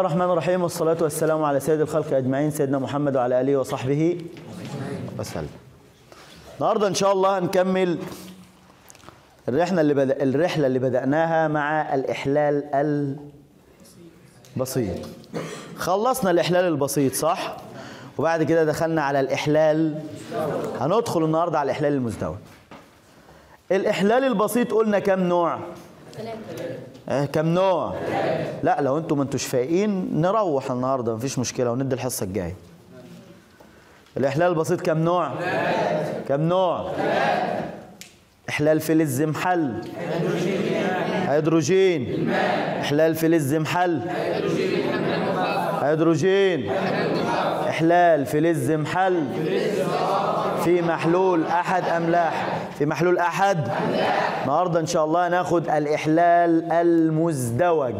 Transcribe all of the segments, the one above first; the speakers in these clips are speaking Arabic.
الرحمن الرحيم والصلاة والسلام على سيد الخلق أجمعين سيدنا محمد وعلى آله وصحبه وسلم النهاردة إن شاء الله هنكمل الرحلة اللي بدأ الرحلة اللي بدأناها مع الإحلال البسيط خلصنا الإحلال البسيط صح؟ وبعد كده دخلنا على الإحلال هندخل النهاردة على الإحلال المزدوج الإحلال البسيط قلنا كم نوع؟ آه كم نوع؟ لا لو أنتم ما انتوش فايقين نروح النهارده مفيش مشكلة وندي الحصة الجاية. الإحلال البسيط كم نوع؟ كم نوع؟ إحلال فلز محل هيدروجين إحلال فلز محل هيدروجين إحلال فلز محل في محلول أحد املاح في محلول أحد؟ النهارده إن شاء الله هناخد الإحلال المزدوج.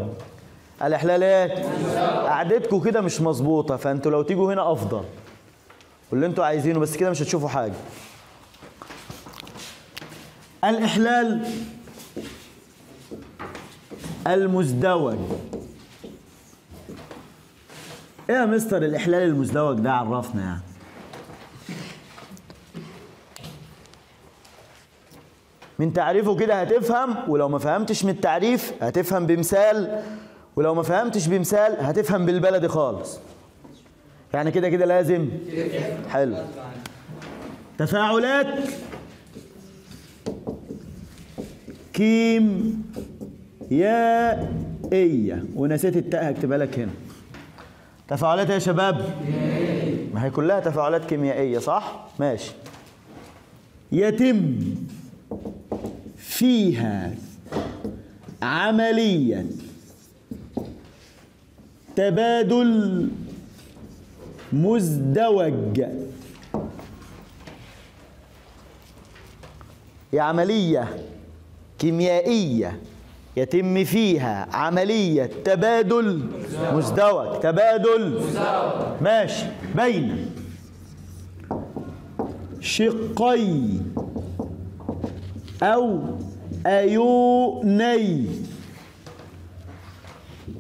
الإحلال إيه؟ قعدتكم كده مش مظبوطة فأنتوا لو تيجوا هنا أفضل. واللي أنتوا عايزينه بس كده مش هتشوفوا حاجة. الإحلال المزدوج. إيه يا مستر الإحلال المزدوج ده عرفنا يعني؟ من تعريفه كده هتفهم ولو ما فهمتش من التعريف هتفهم بمثال ولو ما فهمتش بمثال هتفهم بالبلدي خالص. يعني كده كده لازم حلو. تفاعلات كيميائية ونسيت التاء هكتبها لك هنا. تفاعلات يا شباب. ما هي كلها تفاعلات كيميائية صح؟ ماشي. يتم فيها عملية تبادل مزدوج. هي عملية كيميائية يتم فيها عملية تبادل مزدوج. تبادل ماشي. بين شقي أو أيوني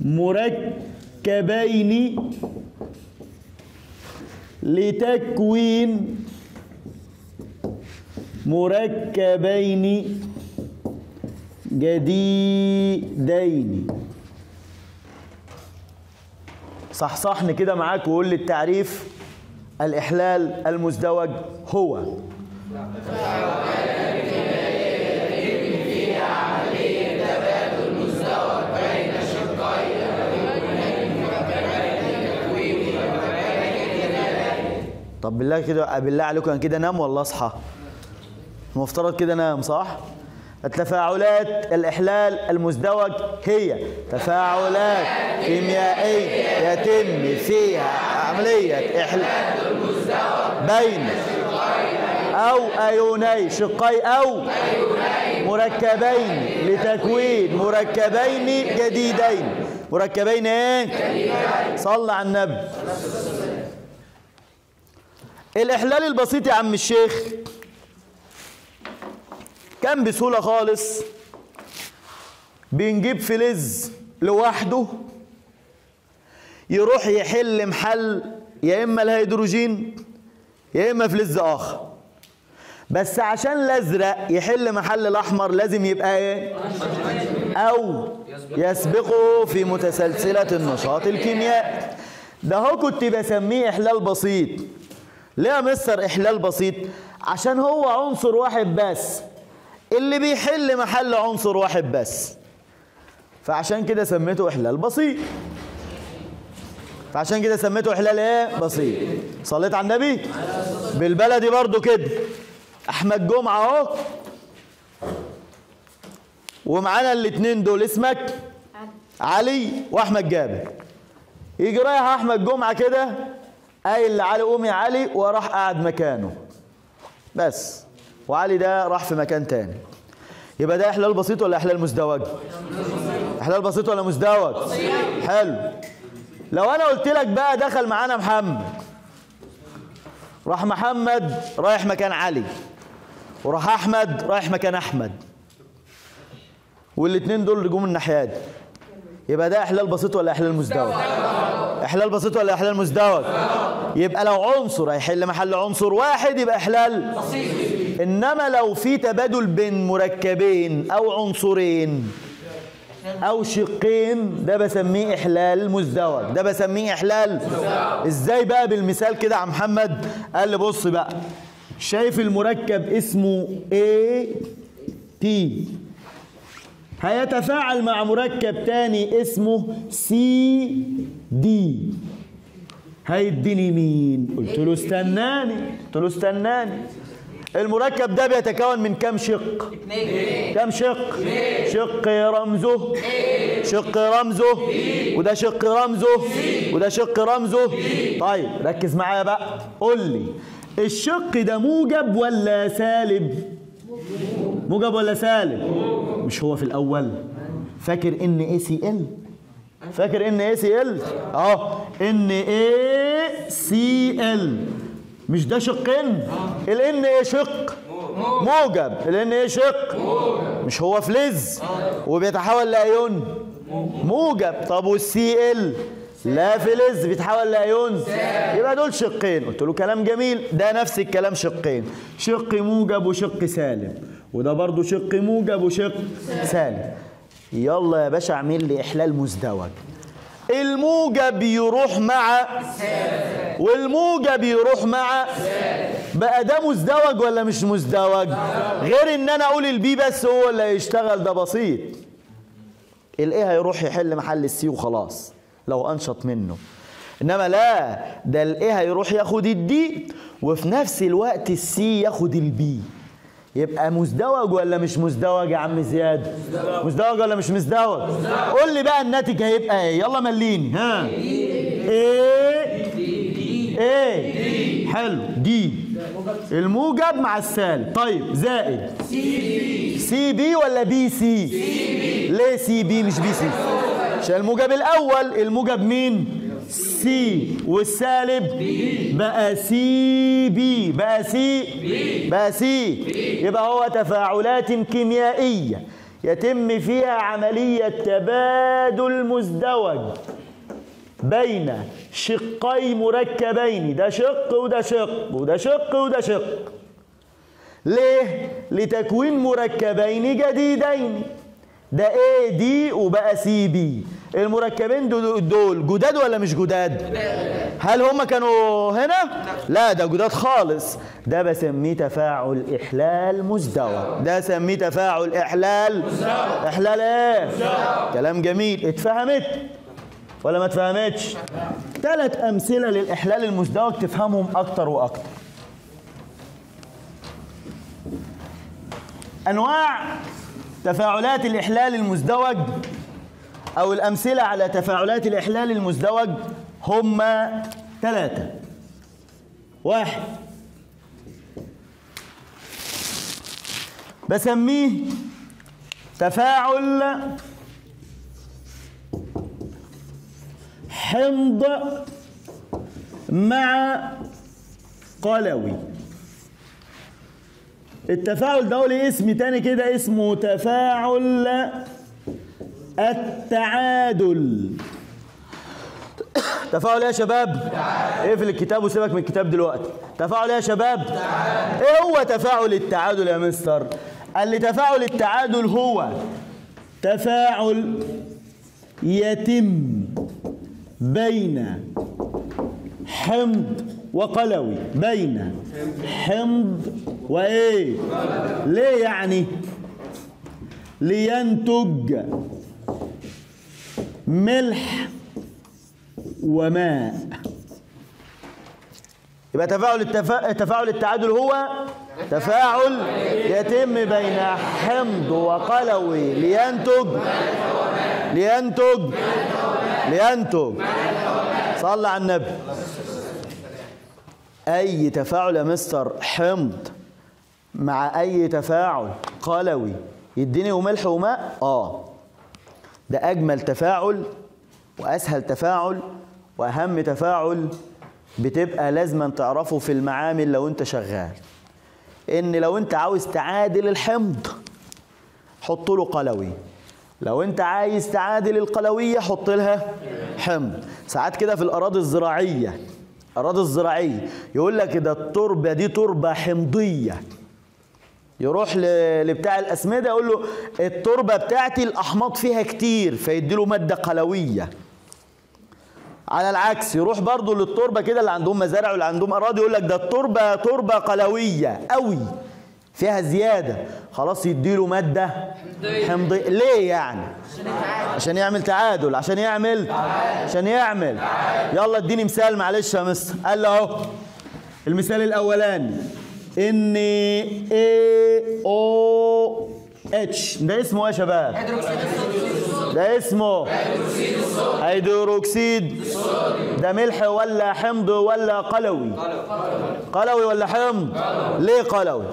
مركبين لتكوين مركبين جديدين. صحصحني كده معاك وقول لي التعريف الإحلال المزدوج هو. طب بالله كده بالله عليكم أنا كده انام ولا أصحى؟ المفترض كده انام صح؟ التفاعلات الإحلال المزدوج هي تفاعلات كيميائية يتم فيها عملية إحلال بين أو أيوني شقي أو مركبين لتكوين مركبين جديدين مركبين إيه؟ صلى على النبي الإحلال البسيط يا عم الشيخ. كان بسهولة خالص. بنجيب فلز لوحده. يروح يحل محل يا إما الهيدروجين يا إما فلز آخر. بس عشان الأزرق يحل محل الأحمر لازم يبقى إيه؟ أو يسبقه في متسلسلة النشاط الكيميائي. ده هو كنت بسميه إحلال بسيط. ليه يا مستر إحلال بسيط؟ عشان هو عنصر واحد بس. اللي بيحل محل عنصر واحد بس. فعشان كده سميته إحلال بسيط. فعشان كده سميته إحلال إيه؟ بسيط. صليت على النبي؟ بالبلدي برضو كده. أحمد جمعة أهو. ومعانا الاتنين دول اسمك؟ علي وأحمد جابر. يجي رايح أحمد جمعة كده؟ قايل لعلي قوم يا علي وراح قاعد مكانه. بس. وعلي ده راح في مكان تاني. يبقى ده إحلال بسيط ولا إحلال مزدوج؟ إحلال بسيط ولا مزدوج؟ حلو. لو أنا قلت لك بقى دخل معانا محمد. راح محمد رايح مكان علي. وراح أحمد رايح مكان أحمد. والاثنين دول رجوم الناحية دي. يبقى ده إحلال بسيط ولا إحلال مزدوج؟ إحلال بسيط ولا إحلال مزدوج؟ يبقى لو عنصر هيحل محل عنصر واحد يبقى إحلال. إنما لو في تبادل بين مركبين أو عنصرين أو شقين ده بسميه إحلال مزدوج. ده بسميه إحلال. إزاي بقى؟ بالمثال كده يا محمد. قال لي بص بقى. شايف المركب اسمه A T. هيتفاعل مع مركب تاني اسمه سي دي هيديني مين؟ قلت له استناني قلت له استناني. المركب ده بيتكون من كم شق؟ كم شق؟ شق رمزه. شق رمزه. وده شق رمزه. وده شق رمزه. طيب ركز معايا بقى. قول لي الشق ده موجب ولا سالب؟ موجب ولا سالب مش هو في الأول. فاكر إن اي سي ال فاكر إن اي سي ال آه. إن اي سي ال مش ده شقين ال Na شق؟ موجب. ال Na شق؟ مش هو فلز. وبيتحول لايون موجب. طب وال Cl؟ لا فلز بيتحول لايون يبقى دول شقين. قلت له كلام جميل. ده نفس الكلام شقين. شق موجب وشق سالب وده برضو شق موجب وشق سالب يلا يا باشا اعمل لي إحلال مزدوج. الموجب يروح مع والموجب يروح مع بقى ده مزدوج ولا مش مزدوج؟ غير إن أنا أقول ال B بس هو اللي هيشتغل ده بسيط. الإيه هيروح يحل محل السي وخلاص؟ لو أنشط منه. إنما لا ده ال A هيروح ياخد ال D وفي نفس الوقت ال C ياخد ال B. يبقى مزدوج ولا مش مزدوج يا عم زياد؟ مزدوج ولا مش مزدوج؟ قول لي بقى الناتج هيبقى إيه؟ يلا مليني. ها؟ إيه؟ إيه؟ حلو. دي الموجب مع السالب. طيب زائد. سي بي. ولا بي سي؟ ليه سي بي مش بي سي؟ عشان الموجب الأول. الموجب مين؟ سي. والسالب بقى سي بي. بقى سي؟ بقى سي. يبقى هو تفاعلات كيميائية يتم فيها عملية تبادل مزدوج. بين شقي مركبين. ده شق وده شق وده شق وده شق. ليه؟ لتكوين مركبين جديدين. ده A دي وبقى سي بي المركبين دول, جداد ولا مش جداد؟ هل هم كانوا هنا؟ لا ده جداد خالص. ده بسميه تفاعل إحلال مزدوج. ده سميه تفاعل إحلال إحلال إيه؟ كلام جميل. اتفهمت؟ ولا ما اتفهمتش ثلاث أمثلة للإحلال المزدوج تفهمهم أكتر وأكتر. أنواع تفاعلات الإحلال المزدوج أو الأمثلة على تفاعلات الإحلال المزدوج هما ثلاثة واحد. بسميه تفاعل حمض مع قلوي. التفاعل ده ليه اسم تاني كده اسمه تفاعل التعادل. تفاعل إيه يا شباب. اقفل الكتاب وسيبك من الكتاب دلوقتي. تفاعل إيه يا شباب. إيه هو تفاعل التعادل يا مستر. قال لي تفاعل التعادل هو تفاعل يتم. بين حمض وقلوي. بين حمض وإيه؟ ليه يعني؟ لينتج ملح وماء. يبقى تفاعل التفا... تفاعل التعادل هو تفاعل يتم بين حمض وقلوي. لينتج لينتج لينتج صلى على النبي. أي تفاعل يا مستر حمض مع أي تفاعل قلوي؟ يديني وملح وماء؟ آه. ده أجمل تفاعل وأسهل تفاعل وأهم تفاعل بتبقى لازما تعرفه في المعامل لو أنت شغال. إن لو أنت عاوز تعادل الحمض حط له قلوي. لو انت عايز تعادل القلوية حط لها حمض. ساعات كده في الأراضي الزراعية الاراضي الزراعية يقول لك ده التربة دي تربة حمضية. يروح لبتاع الأسمدة يقول له التربة بتاعتي الأحماض فيها كتير فيدي له مادة قلوية. على العكس يروح برضه للتربة كده اللي عندهم مزارع واللي عندهم أراضي يقول لك ده التربة تربة قلوية قوي فيها زيادة. خلاص يديله مادة. حمضيه ليه يعني؟ عشان يعمل تعادل عشان يعمل عشان يعمل. يلا اديني مثال معلش يا مستر. قال له أهو المثال الأولاني. ان اي أو اتش ده اسمه إيه يا شباب؟ ده اسمه هيدروكسيد. ده ملح ولا حمض ولا قلوي؟ قلوي ولا حمض؟ ليه قلوي؟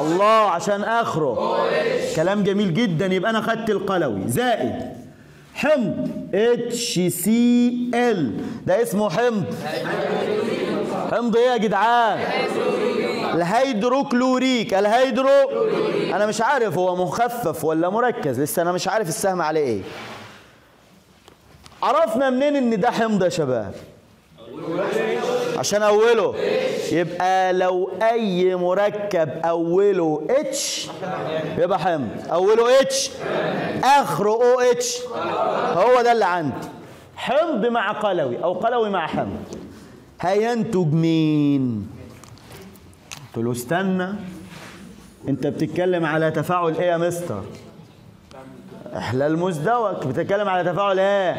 الله عشان آخره. كلام جميل جدا يبقى أنا خدت القلوي. زائد حمض اتش سي ال ده اسمه حمض. حمض إيه يا جدعان؟ الهيدروكلوريك. الهيدرو؟ أنا مش عارف هو مخفف ولا مركز. لسه أنا مش عارف السهم عليه إيه. عرفنا منين إن ده حمض يا شباب؟ عشان أوله. يبقى لو أي مركب أوله H يبقى حمض. أوله H آخره OH هو ده اللي عندي. حمض مع قلوي أو قلوي مع حمض. هينتج مين؟ قلت له استنى. انت بتتكلم على تفاعل إيه يا مستر؟ احلال مزدوج. بتتكلم على تفاعل إيه؟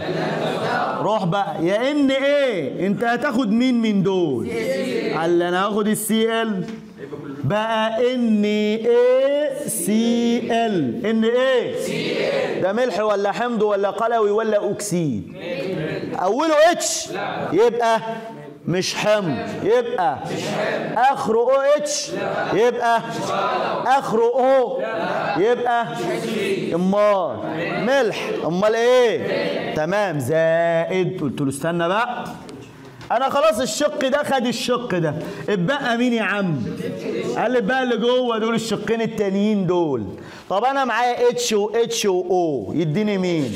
روح بقى. يا Na؟ انت هتاخد مين من دول؟ قال أنا هاخد ال Cl. بقى Na؟ Cl. Na؟ ده ملح ولا حمض ولا قلوي ولا أكسيد. أوله H يبقى مش حمض. يبقى آخره OH يبقى آخره O يبقى أمال. ملح. أمال إيه؟ تمام. زائد. قلت له استنى بقى. أنا خلاص الشق ده خد الشق ده. اتبقى مين يا عم؟ قال لي بقى اللي جوه دول الشقين التانيين دول. طب أنا معايا اتش و اتش و أو يديني مين؟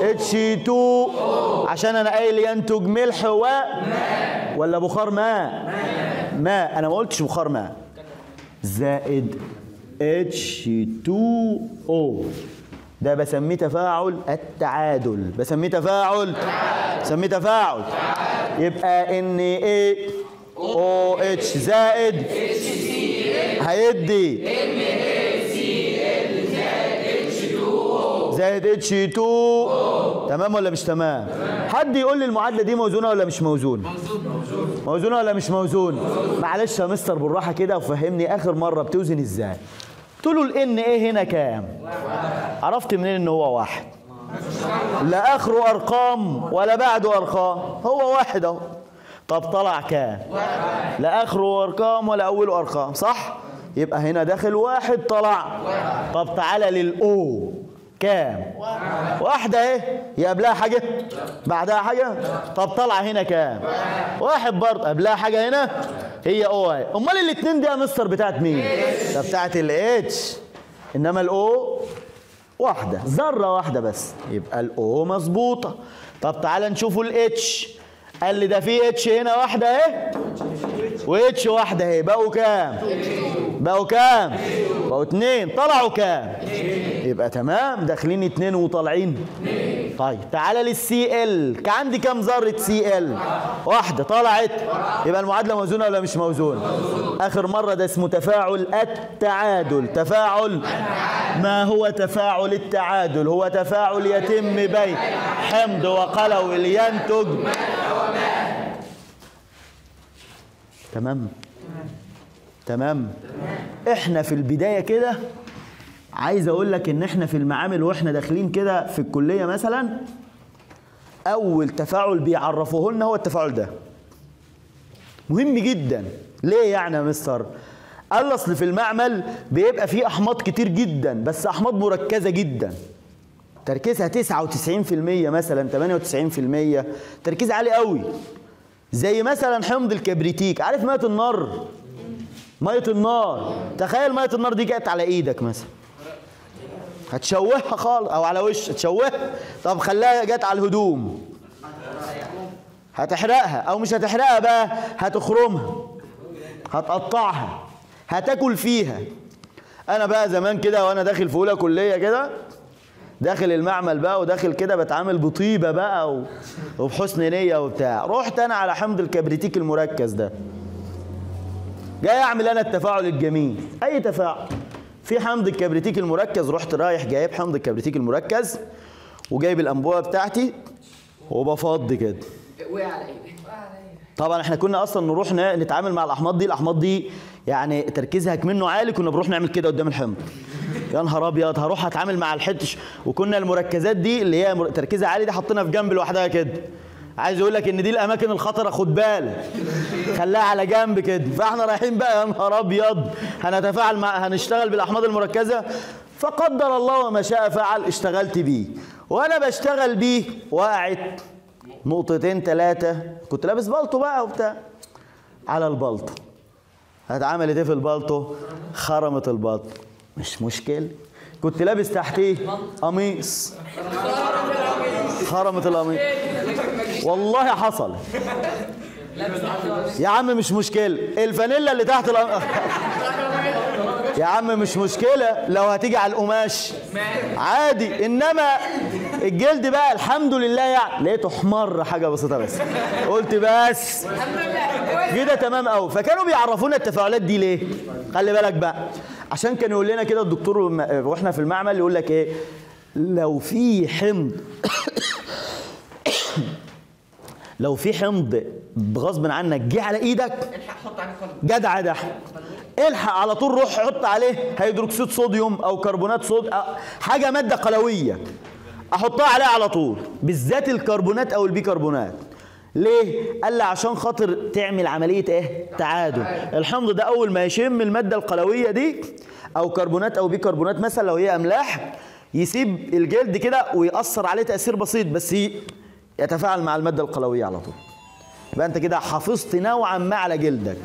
H 2 عشان أنا قايل ينتج ملح و ولا بخار ماء؟ ماء. أنا ما قلتش بخار ماء. زائد H2O ده بسميه تفاعل التعادل. بسميه تفاعل. بسميه تفاعل. يبقى إن إيه؟ أو إتش زائد هيدي زائد H 2 تمام ولا مش تمام؟ حد يقول لي المعادلة دي موزونة ولا مش موزونه موزونة ولا مش موزونه معلش يا مستر بالراحة كده وفهمني آخر مرة بتوزن إزاي. قلت له الان إيه هنا كام؟ عرفت منين إن هو واحد؟ لا اخره أرقام ولا بعده أرقام هو واحد أهو. طب طلع كام؟ لا اخره أرقام ولا اوله أرقام صح؟ يبقى هنا داخل واحد طلع. طب تعالى للأو. كام؟ واحدة أهي. يا قبلها حاجة؟ بعدها حاجة؟ طب طالعة هنا كام؟ واحد برضه. قبلها حاجة هنا؟ هي O اهي أمال الاتنين دي يا مستر بتاعت مين؟ ده بتاعت ال H إنما ال O واحدة ذرة واحدة بس. يبقى ال O مظبوطة. طب تعالى نشوفوا ال H قال لي ده في H هنا واحدة اهي. و H واحدة اهي. بقوا كام؟ بقوا كام؟ بقوا اتنين. طلعوا كام؟ يبقى تمام. داخلين اتنين وطالعين. طيب تعالى للسي ال عندي كام ذرة سي ال واحدة. طلعت. يبقى المعادلة موزونة ولا مش موزونة؟ آخر مرة ده اسمه تفاعل التعادل. تفاعل. ما هو تفاعل التعادل؟ هو تفاعل يتم بين حمض وقلوي لينتج. تمام. تمام؟ إحنا في البداية كده عايز أقول لك إن إحنا في المعامل وإحنا داخلين كده في الكلية مثلا أول تفاعل بيعرفوه لنا هو التفاعل ده. مهم جدا. ليه يعني يا مستر؟ قال أصل في المعمل بيبقى فيه أحماض كتير جدا بس أحماض مركزة جدا. تركيزها 99% مثلا 98% تركيز عالي قوي. زي مثلا حمض الكبريتيك. عارف ميه النار؟ مية النار. تخيل مية النار دي جت على إيدك مثلا. هتشوهها خالص أو على وش تشوهها. طب خليها جت على الهدوم. هتحرقها أو مش هتحرقها بقى هتخرمها. هتقطعها. هتاكل فيها. أنا بقى زمان كده وأنا داخل في أولى كلية كده داخل المعمل بقى وداخل كده بتعامل بطيبة بقى وبحسن نية وبتاع. رحت أنا على حمض الكبريتيك المركز ده. جاي أعمل أنا التفاعل الجميل. أي تفاعل؟ في حمض الكبريتيك المركز. رحت رايح جايب حمض الكبريتيك المركز وجايب الأنبوبة بتاعتي وبفضي كده. وقع على إيدك طبعا إحنا كنا أصلا نروح نتعامل مع الأحماض دي. الأحماض دي يعني تركيزها منه عالي. كنا بنروح نعمل كده قدام الحمض. يا نهار أبيض هروح أتعامل مع الحتش. وكنا المركزات دي اللي هي تركيزها عالي دي حاطينها في جنب لوحدها كده. عايز يقول لك إن دي الأماكن الخطرة خد بالك. خليها على جنب كده. فإحنا رايحين بقى يا نهار أبيض. هنتفاعل مع هنشتغل بالأحماض المركزة. فقدر الله وما شاء فعل اشتغلت بيه. وأنا بشتغل بيه وقعت نقطتين ثلاثة كنت لابس بالطو بقى وبتاع. على البلطو هتعملت إيه في البلطو خرمت البلطو مش مشكله كنت لابس تحتيه قميص. خرمت القميص. والله حصل. يا عم مش مشكلة. الفانيلا اللي تحت القميص يا عم مش مشكلة لو هتيجي على القماش. عادي. إنما الجلد بقى الحمد لله يعني. لقيته احمر حاجة بسيطة بس. قلت بس. كده تمام قوي فكانوا بيعرفونا التفاعلات دي ليه؟ خلي بالك بقى. عشان كان يقول لنا كده الدكتور وإحنا في المعمل يقول لك إيه؟ لو في حمض لو في حمض بغصب عنك جه على إيدك الحق حط عليه جدع ده. الحق على طول روح حط عليه هيدروكسيد صوديوم أو كربونات صود أو حاجة مادة قلوية. احطها عليه على طول بالذات الكربونات أو البيكربونات. ليه؟ قال لي عشان خاطر تعمل عملية إيه؟ تعادل. الحمض ده أول ما يشم المادة القلوية دي أو كربونات أو بيكربونات مثلا لو هي أملاح يسيب الجلد كده ويأثر عليه تأثير بسيط بس يتفاعل مع المادة القلوية على طول. يبقى أنت كده حافظت نوعا ما على جلدك.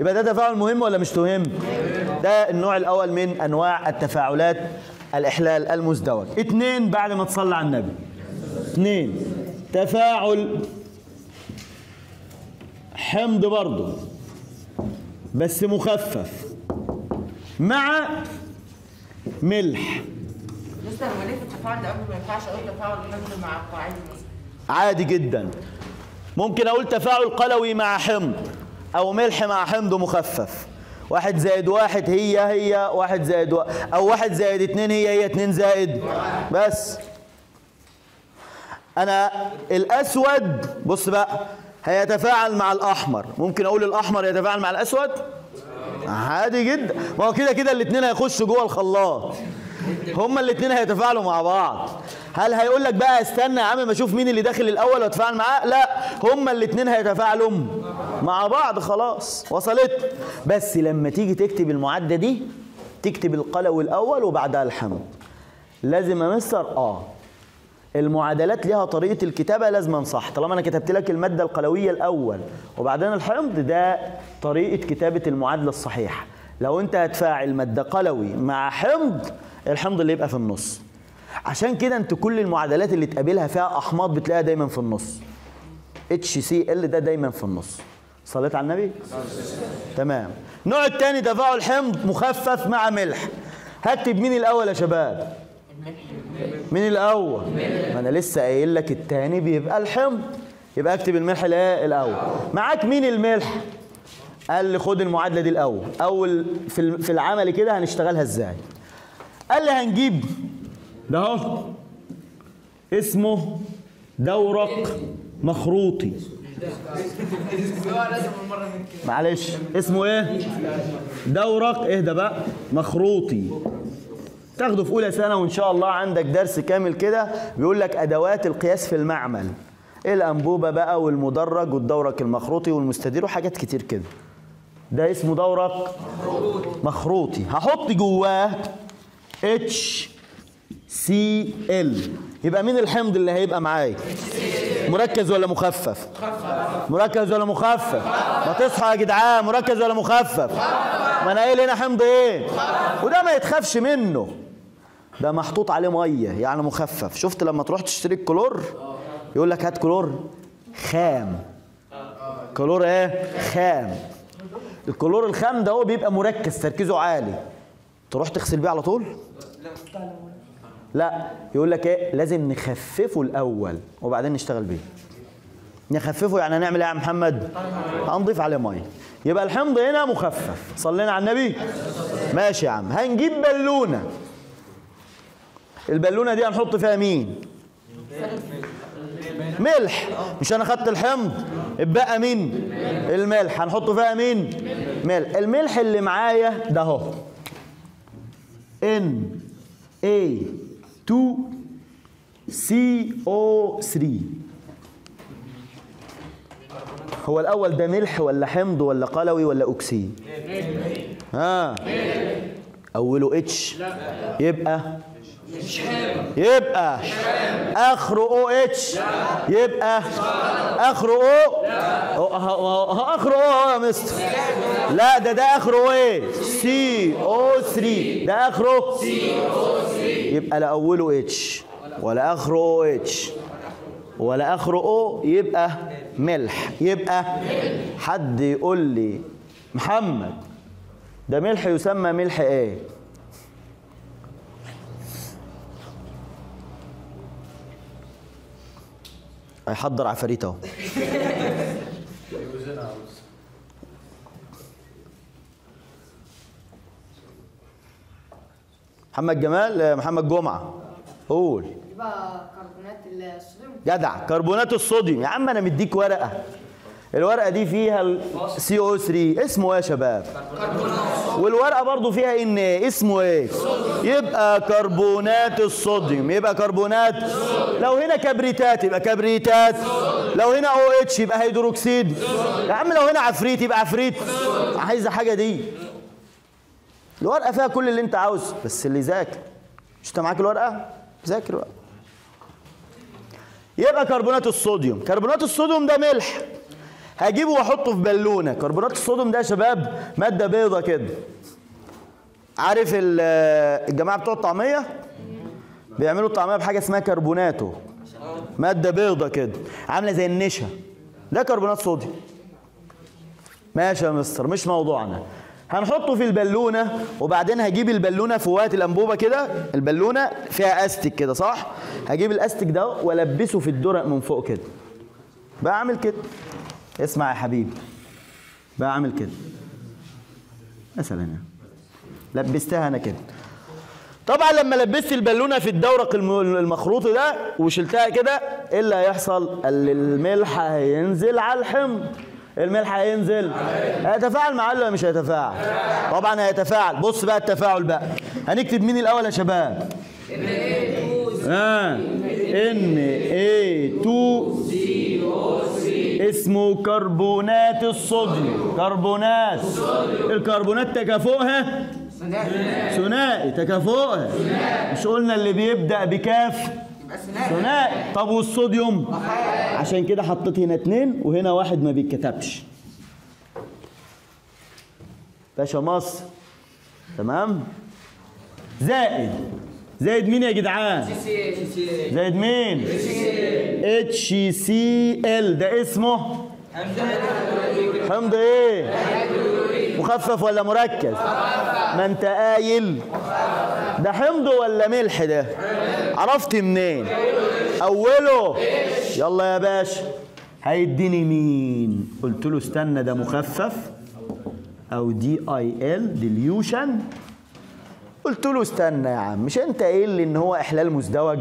يبقى ده تفاعل مهم ولا مش مهم؟ ده النوع الأول من أنواع التفاعلات الإحلال المزدوج. اتنين بعد ما تصلي على النبي. اتنين تفاعل حمض برضه بس مخفف مع ملح. مستر هو ليه في التفاعل ده ما ينفعش أقول تفاعل حمض مع عادي جدا. ممكن أقول تفاعل قلوي مع حمض أو ملح مع حمض مخفف. واحد زائد واحد هي هي واحد زائد و... أو واحد زائد اتنين هي هي اتنين زائد. بس. أنا الأسود بص بقى هيتفاعل مع الأحمر. ممكن أقول الأحمر يتفاعل مع الأسود؟ عادي جدا. ما هو كده كده الاتنين هيخشوا جوه الخلاط. هما الاتنين هيتفاعلوا مع بعض. هل هيقول لك بقى استنى يا عم ما أشوف مين اللي داخل الأول وأتفاعل معاه؟ لا هما الاتنين هيتفاعلوا مع بعض خلاص. وصلت؟ بس لما تيجي تكتب المعادله دي تكتب القلوي الأول وبعدها الحمض. لازم يا مستر آه. المعادلات ليها طريقة الكتابة لازم صح طالما أنا كتبت لك المادة القلوية الأول وبعدين الحمض ده طريقة كتابة المعادلة الصحيحة. لو أنت هتفاعل مادة قلوي مع حمض الحمض اللي يبقى في النص. عشان كده أنت كل المعادلات اللي تقابلها فيها أحماض بتلاقيها دايما في النص. اتش سي ال ده دايما في النص. صليت على النبي؟ تمام. النوع الثاني تفاعل حمض مخفف مع ملح. هكتب مين الأول يا شباب؟ مين الأول. ما أنا لسه قايل لك الثاني بيبقى الحمض. يبقى أكتب الملح الأول. معاك مين الملح؟ قال لي خد المعادلة دي الأول. أول في في العمل كده هنشتغلها إزاي؟ قال لي هنجيب ده أهو. اسمه دورق مخروطي. من معلش. اسمه إيه؟ دورق اهدى بقى؟ مخروطي. تاخده في أولى سنه وإن شاء الله عندك درس كامل كده بيقول لك أدوات القياس في المعمل. الأنبوبة بقى والمدرج والدورق المخروطي والمستدير وحاجات كتير كده. ده اسمه دورق مخروطي. هحط جواه اتش سي ال يبقى مين الحمض اللي هيبقى معايا؟ مركز ولا مخفف؟ مركز ولا مخفف؟ ما تصحى يا جدعان مركز ولا مخفف؟ ما أنا قايل هنا حمض إيه؟ وده ما يتخافش منه. ده محطوط عليه مية يعني مخفف. شفت لما تروح تشتري الكلور؟ يقول لك هات كلور خام. كلور إيه؟ خام. الكلور الخام ده هو بيبقى مركز تركيزه عالي. تروح تغسل بيه على طول؟ لا. يقول لك إيه؟ لازم نخففه الأول وبعدين نشتغل بيه. نخففه يعني هنعمل إيه يا محمد؟ هنضيف عليه مية. يبقى الحمض هنا مخفف. صلينا على النبي؟ ماشي يا عم. هنجيب بالونة. البالونة دي هنحط فيها مين؟ ملح. مش أنا خدت الحمض؟ اتبقى مين؟ الملح. هنحط فيها مين؟ ملح. الملح اللي معايا ده أهو. Na 2 CO 3 هو الأول ده ملح ولا حمض ولا قلوي ولا اكسيد ها؟ أوله H يبقى يبقى آخره أو اتش يبقى آخره أو آخره أو يا مستر. لا ده ده آخره إيه سي أو 3 ده آخره سي أو 3 يبقى لا أوله اتش ولا آخره أو اتش ولا آخره أو يبقى ملح. يبقى حد يقول لي محمد ده ملح يسمى ملح إيه هيحضر عفاريت اهو. محمد جمال محمد جمعة. قول. يبقى كربونات الصوديوم. جدع كربونات الصوديوم. يا عم أنا مديك ورقة. الورقة دي فيها ال CO 3 اسمه إيه يا شباب؟ والورقة برضو فيها Na اسمه إيه؟ يبقى كربونات الصوديوم. يبقى كربونات لو هنا كبريتات يبقى كبريتات. لو هنا OH يبقى هيدروكسيد. يا عم لو هنا عفريت يبقى عفريت. عايزه حاجة دي. الورقة فيها كل اللي انت عاوزه بس اللي ذاكر. مش انت معاك الورقة؟ ذاكر بقى. يبقى كربونات الصوديوم. كربونات الصوديوم ده ملح. هجيبه واحطه في بالونه. كربونات الصوديوم ده يا شباب مادة بيضة كده. عارف ال- الجماعة بتوع الطعمية؟ بيعملوا الطعمية بحاجة اسمها كربوناتو. مادة بيضة كده. عاملة زي النشا. ده كربونات صوديوم. ماشي يا مستر مش موضوعنا. هنحطه في البالونة وبعدين هجيب البالونة فوهة الأنبوبة كده. البالونة فيها أستك كده صح؟ هجيب الأستك ده وألبسه في الدورق من فوق كده. بعمل كده. اسمع يا حبيبي. بعمل كده. مثلا يعني لبستها أنا كده. طبعا لما لبست البالونة في الدورق الم- المخروط ده وشلتها كده إيه اللي هيحصل؟ قال الملح هينزل على الحمض. الملح هينزل. هيتفاعل معاه ولا مش هيتفاعل؟ طبعا هيتفاعل. بص بقى التفاعل بقى. هنكتب مين الأول يا شباب؟ ان اي 2 اسمه كربونات الصوديوم كربونات الكربونات تكافؤها ثنائي تكافؤها مش قلنا اللي بيبدأ بكاف. ثنائي طب والصوديوم؟ عشان كده حطيت هنا اتنين وهنا واحد ما بيتكتبش. باشا مصر. تمام؟ زائد. زائد مين يا جدعان؟ زائد مين؟ اتش سي ال ده اسمه حمض إيه؟ مخفف ولا مركز؟ ما انت قايل. ده حمض ولا ملح ده؟ عرفت منين؟ أوله. يلا يا باشا. هيديني مين؟ قلت له استنى ده مخفف. أو dil dilution. قلت له استنى يا عم مش انت قايل لي ان هو إحلال مزدوج؟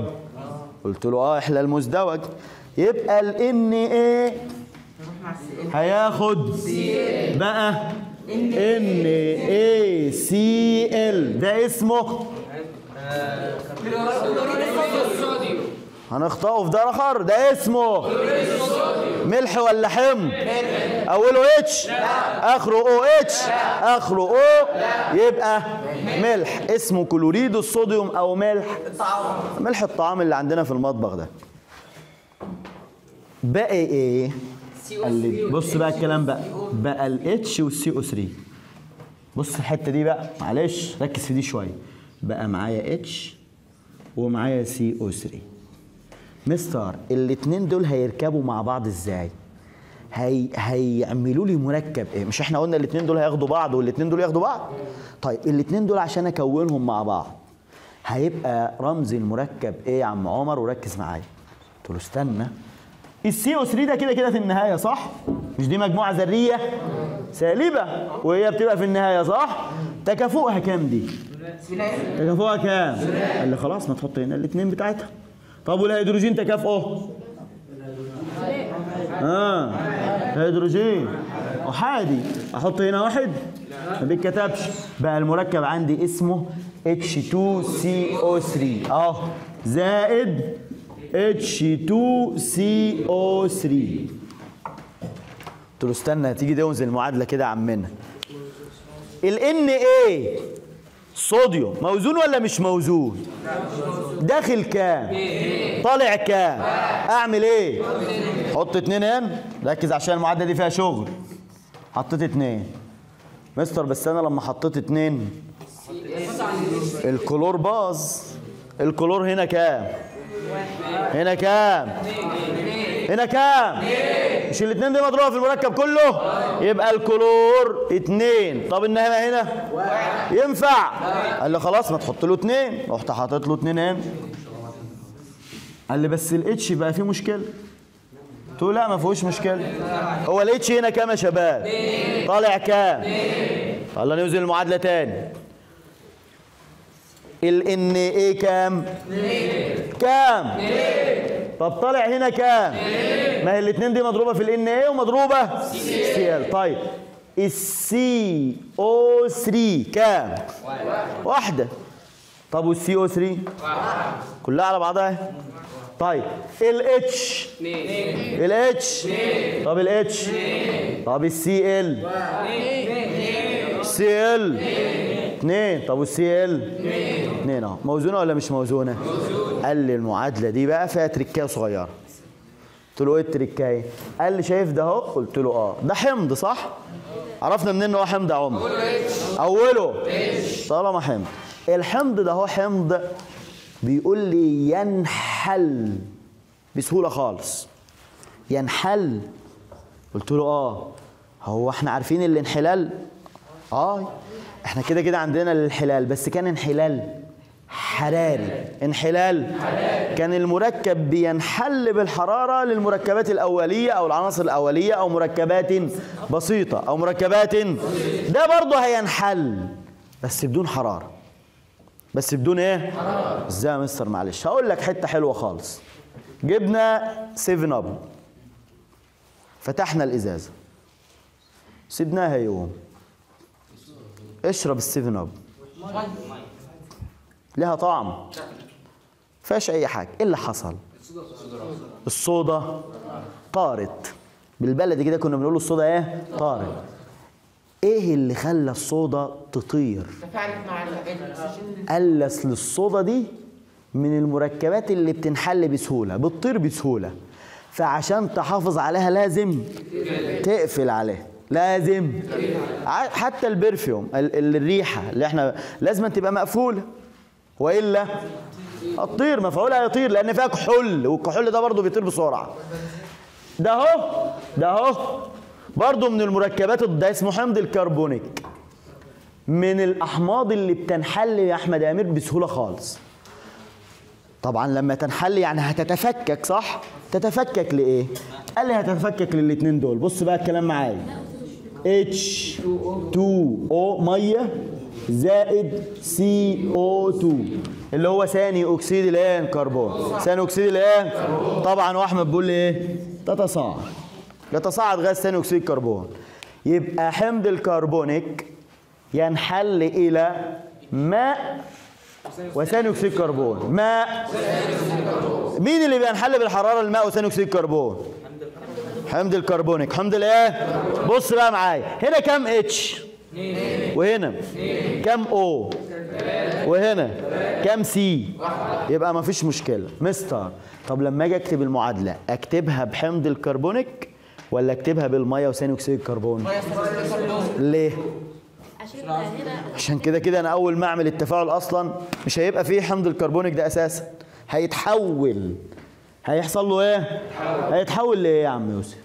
قلت له آه إحلال مزدوج. يبقى الإن إيه؟ هياخد بقى إن اي سي إل. ده اسمه هنخطئه في ده اخر ده اسمه ملح ولا حمض أوله اتش آخره أو اتش آخره أو يبقى ملح. اسمه كلوريد الصوديوم أو ملح. ملح الطعام اللي عندنا في المطبخ ده. بقى إيه؟ بص بقى الكلام بقى. بقى الاتش والسي أو 3 بص الحتة دي بقى. معلش ركز في دي شوية. بقى معايا اتش ومعايا سي أو 3 مستر الاتنين دول هيركبوا مع بعض إزاي؟ هي هيعملوا لي مركب. إيه مش إحنا قلنا الاتنين دول هياخدوا بعض والاتنين دول ياخدوا بعض؟ طيب الاتنين دول عشان أكونهم مع بعض هيبقى رمز المركب إيه يا عم عمر؟ وركز معايا. قلت له استنى. السي أو 3 ده كده كده في النهاية صح؟ مش دي مجموعة ذرية؟ سالبة. وهي بتبقى في النهاية صح؟ تكافؤها كام دي؟ تكافؤها كام؟ قال لي خلاص ما تحط هنا الاثنين بتاعتها. طب والهيدروجين تكافؤه؟ آه. هيدروجين. احادي أحط هنا واحد. ما بيتكتبش. بقى المركب عندي اسمه H2CO3 اهو زائد H2CO3 قلت له استنى تيجي دونز المعادله كده يا عمنا. ال Na صوديوم موزون ولا مش موزون؟ داخل كام؟ طالع كام؟ أعمل إيه؟ حط اتنين هنا. ركز عشان المعادلة دي فيها شغل. حطيت اتنين. مستر بس أنا لما حطيت اتنين الكلور باظ. الكلور هنا كام؟ هنا كام؟ هنا كام؟ مش الاتنين دي مضروبة في المركب كله؟ يبقى الكلور اتنين طب انما هنا؟ ينفع؟ قال لي خلاص ما تحط له اتنين رحت حاطط له اتنين هنا. قال لي بس ال H بقى فيه مشكلة. قلت له لا ما فيهوش مشكلة. هو ال H هنا كام يا شباب؟ طالع كام؟ الله نوزن المعادلة تاني. ال Na كام؟ كام؟ طب طالع هنا كام؟ ما هي الاثنين دي مضروبة في ال Na ومضروبة Cl طيب ال CO3 كام؟ واحدة. طب وال CO3 كلها على بعضها طيب الاتش الاتش طب الاتش طب ال Cl Cl اثنين. طب وال Cl اثنين اهو. موزونة ولا مش موزونة؟ قال لي المعادلة دي بقى فيها تركاية صغيرة. قلت له إيه التركايه قال لي شايف ده أهو؟ قلت له آه. ده حمض صح؟ عرفنا منين إن هو حمض يا عمر؟ أوله طالما حمض. الحمض ده هو حمض بيقول لي ينحل بسهولة خالص. ينحل. قلت له آه. هو إحنا عارفين الانحلال؟ آه إحنا كده كده عندنا الانحلال بس كان انحلال حراري. انحلال كان المركب بينحل بالحرارة للمركبات الأولية أو العناصر الأولية أو مركبات بسيطة أو مركبات ده برضه هينحل بس بدون حرارة. بس بدون إيه؟ إزاي يا مستر؟ معلش هقول لك حتة حلوة خالص. جبنا 7 Up فتحنا الإزازة سيبناها يوم. اشرب ال Seven Up. لها طعم. فيهاش أي حاجة. إيه اللي حصل؟ الصودا طارت. بالبلدي كده كنا بنقول الصودا إيه؟ طارت. إيه اللي خلى الصودا تطير؟ اصل الصودا دي من المركبات اللي بتنحل بسهولة بتطير بسهولة. فعشان تحافظ عليها لازم تقفل عليها. لازم. حتى ال perfume ال- ال- الريحة اللي إحنا لازم تبقى مقفولة. وإلا هتطير مفعولها يطير لأن فيها كحول والكحول ده برضه بيطير بسرعة. ده أهو ده أهو. برضه من المركبات ده اسمه حمض الكربونيك. من الأحماض اللي بتنحل يا أحمد أمير بسهولة خالص. طبعا لما تنحل يعني هتتفكك صح؟ تتفكك لإيه؟ قال لي هتتفكك للاثنين دول. بص بقى الكلام معايا. H2O مية زائد CO2 اللي هو ثاني أكسيد الايه الكربون ثاني أكسيد الايه طبعا وأحمد بيقول إيه؟ تتصاعد. يتصاعد غاز ثاني أكسيد الكربون يبقى حمض الكربونيك ينحل إلى ماء وثاني أكسيد الكربون ماء. مين اللي بينحل بالحرارة الماء وثاني أكسيد الكربون حمض الكربونيك. حمض الايه؟ بص بقى معايا. هنا كام H وهنا. كام O وهنا. كام C يبقى ما فيش مشكلة. مستر طب لما أجي اكتب المعادلة اكتبها بحمض الكربونيك ولا اكتبها بالمية وثاني اكسيد الكربون؟ ليه؟ عشان كده كده أنا اول ما اعمل التفاعل أصلا مش هيبقى فيه حمض الكربونيك ده أساسا. هيتحول هيحصل له إيه؟ هيتحول لإيه يا عم يوسف؟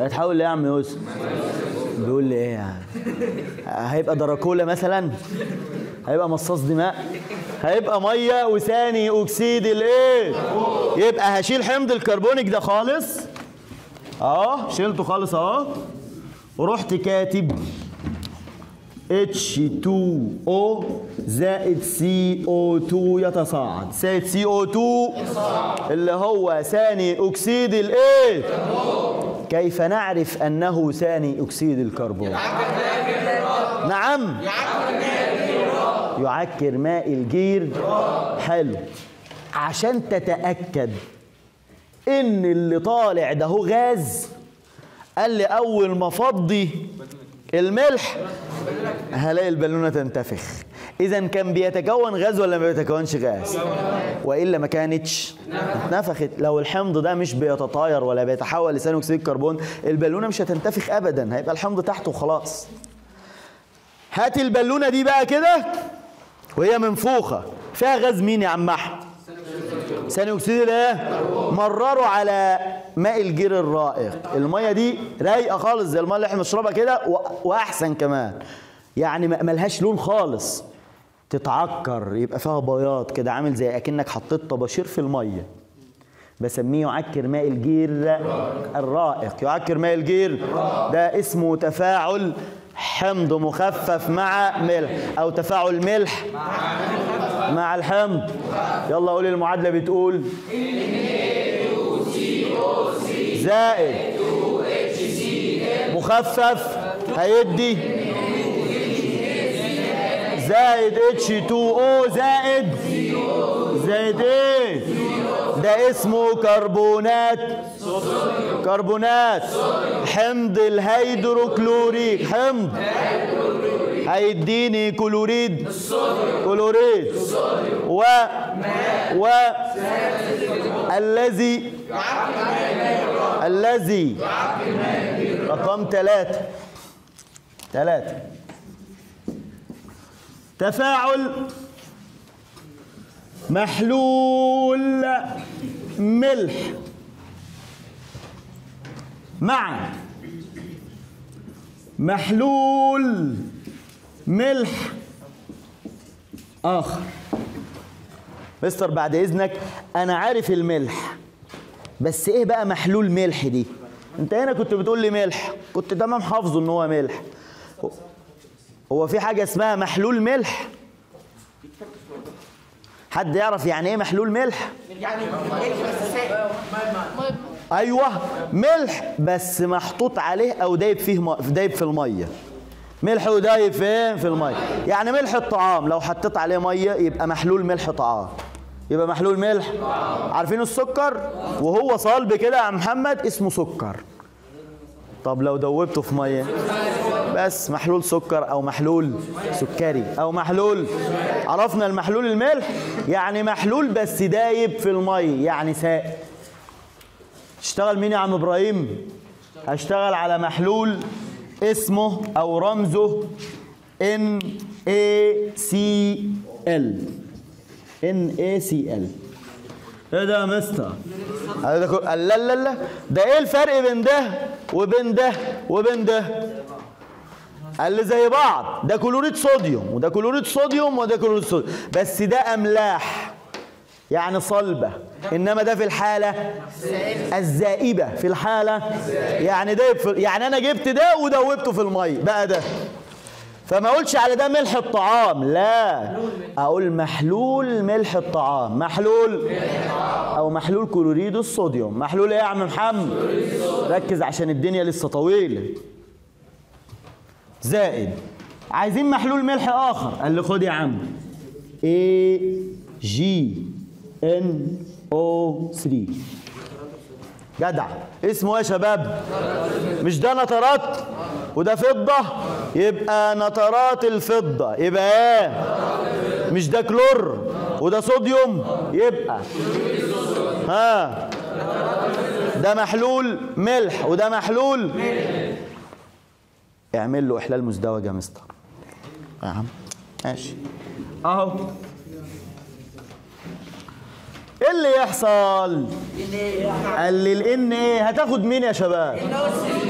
هيتحول لإيه يا عم يوسف؟ بيقول لي إيه يعني؟ هيبقى دراكولا مثلا؟ هيبقى مصاص دماء؟ هيبقى مية وثاني أكسيد الايه يبقى هشيل حمض الكربونيك ده خالص؟ اهو شيلته خالص أهو. ورحت كاتب H2O زائد CO2 يتصاعد زائد CO2 اللي هو ثاني أكسيد الإيه؟ كيف نعرف أنه ثاني أكسيد الكربون؟ نعم يعكر ماء الجير حلو عشان تتأكد إن اللي طالع ده هو غاز قال لي أول ما فضي الملح. هلاقي البالونة تنتفخ. إذا كان بيتكون غاز ولا ما بيتكونش غاز؟ وإلا ما كانتش. اتنفخت. لو الحمض ده مش بيتطاير ولا بيتحول لثاني أكسيد الكربون البالونة مش هتنتفخ ابدا. هيبقى الحمض تحته وخلاص. هات البالونة دي بقى كده. وهي منفوخة. فيها غاز مين يا عم أحمد؟ ثاني اكسيد الايه مرروا على ماء الجير الرائق. المية دي رايقة خالص زي المية اللي إحنا بنشربها كده وأحسن كمان. يعني ما- ملهاش لون خالص. تتعكر يبقى فيها بياض كده عامل زي أكنك حطيت طباشير في المية. بسميه يعكر ماء الجير الرائق. يعكر ماء الجير ده اسمه تفاعل حمض مخفف مع ملح أو تفاعل ملح مع الحمض. يلا قولي المعادلة بتقول زائد مخفف هيدي زائد H2O زائد زائد إيه؟ ده اسمه كربونات. كربونات. حمض الهيدروكلوريك حمض. هيديني كلوريد. كلوريد. و. و. الذي. الذي. رقم ثلاثة ثلاثة تفاعل محلول ملح. مع محلول ملح آخر. مستر بعد إذنك أنا عارف الملح بس إيه بقى محلول ملح دي؟ أنت هنا كنت بتقول لي ملح كنت تمام حافظه إن هو ملح. هو في حاجة اسمها محلول ملح؟ حد يعرف يعني إيه محلول ملح؟ يعني ملح بس سائل أيوه ملح بس محطوط عليه أو دايب فيه م... دايب في المية. ملح ودايب فين؟ في المية. يعني ملح الطعام لو حطيت عليه مية يبقى محلول ملح طعام. يبقى محلول ملح. عارفين السكر؟ وهو صلب كده يا محمد اسمه سكر. طب لو دوبته في مية بس محلول سكر أو محلول سكري أو محلول عرفنا المحلول الملح؟ يعني محلول بس دايب في المية يعني سائل تشتغل مين يا عم إبراهيم؟ هشتغل على محلول اسمه أو رمزه إن اي سي إل. إن اي سي إل. إيه ده يا مستر؟ لا لا لا. ده إيه الفرق بين ده وبين ده وبين ده؟ قال لي زي بعض. ده كلوريد صوديوم وده كلوريد صوديوم وده كلوريد صوديوم. بس ده أملاح. يعني صلبة. إنما ده في الحالة الزائبة. في الحالة يعني ده يعني أنا جبت ده ودوبته في المية. بقى ده. فما أقولش على ده ملح الطعام. لا. أقول محلول ملح الطعام. محلول. أو محلول كلوريد الصوديوم. محلول إيه يا عم محمد؟ ركز عشان الدنيا لسه طويلة. زائد. عايزين محلول ملح آخر. قال لي خد يا عم. اي جي. NO3 جدع. اسمه إيه يا شباب؟ مش ده نترات؟ وده فضة؟ يبقى نترات الفضة. يبقى إيه؟ مش ده كلور؟ وده صوديوم؟ يبقى. ها؟ ده محلول ملح. وده محلول اعمل له إحلال مزدوجة يا مستر. ماشي. أهو. إيه اللي يحصل؟ قال لي الإن إيه؟ هتاخد مين يا شباب؟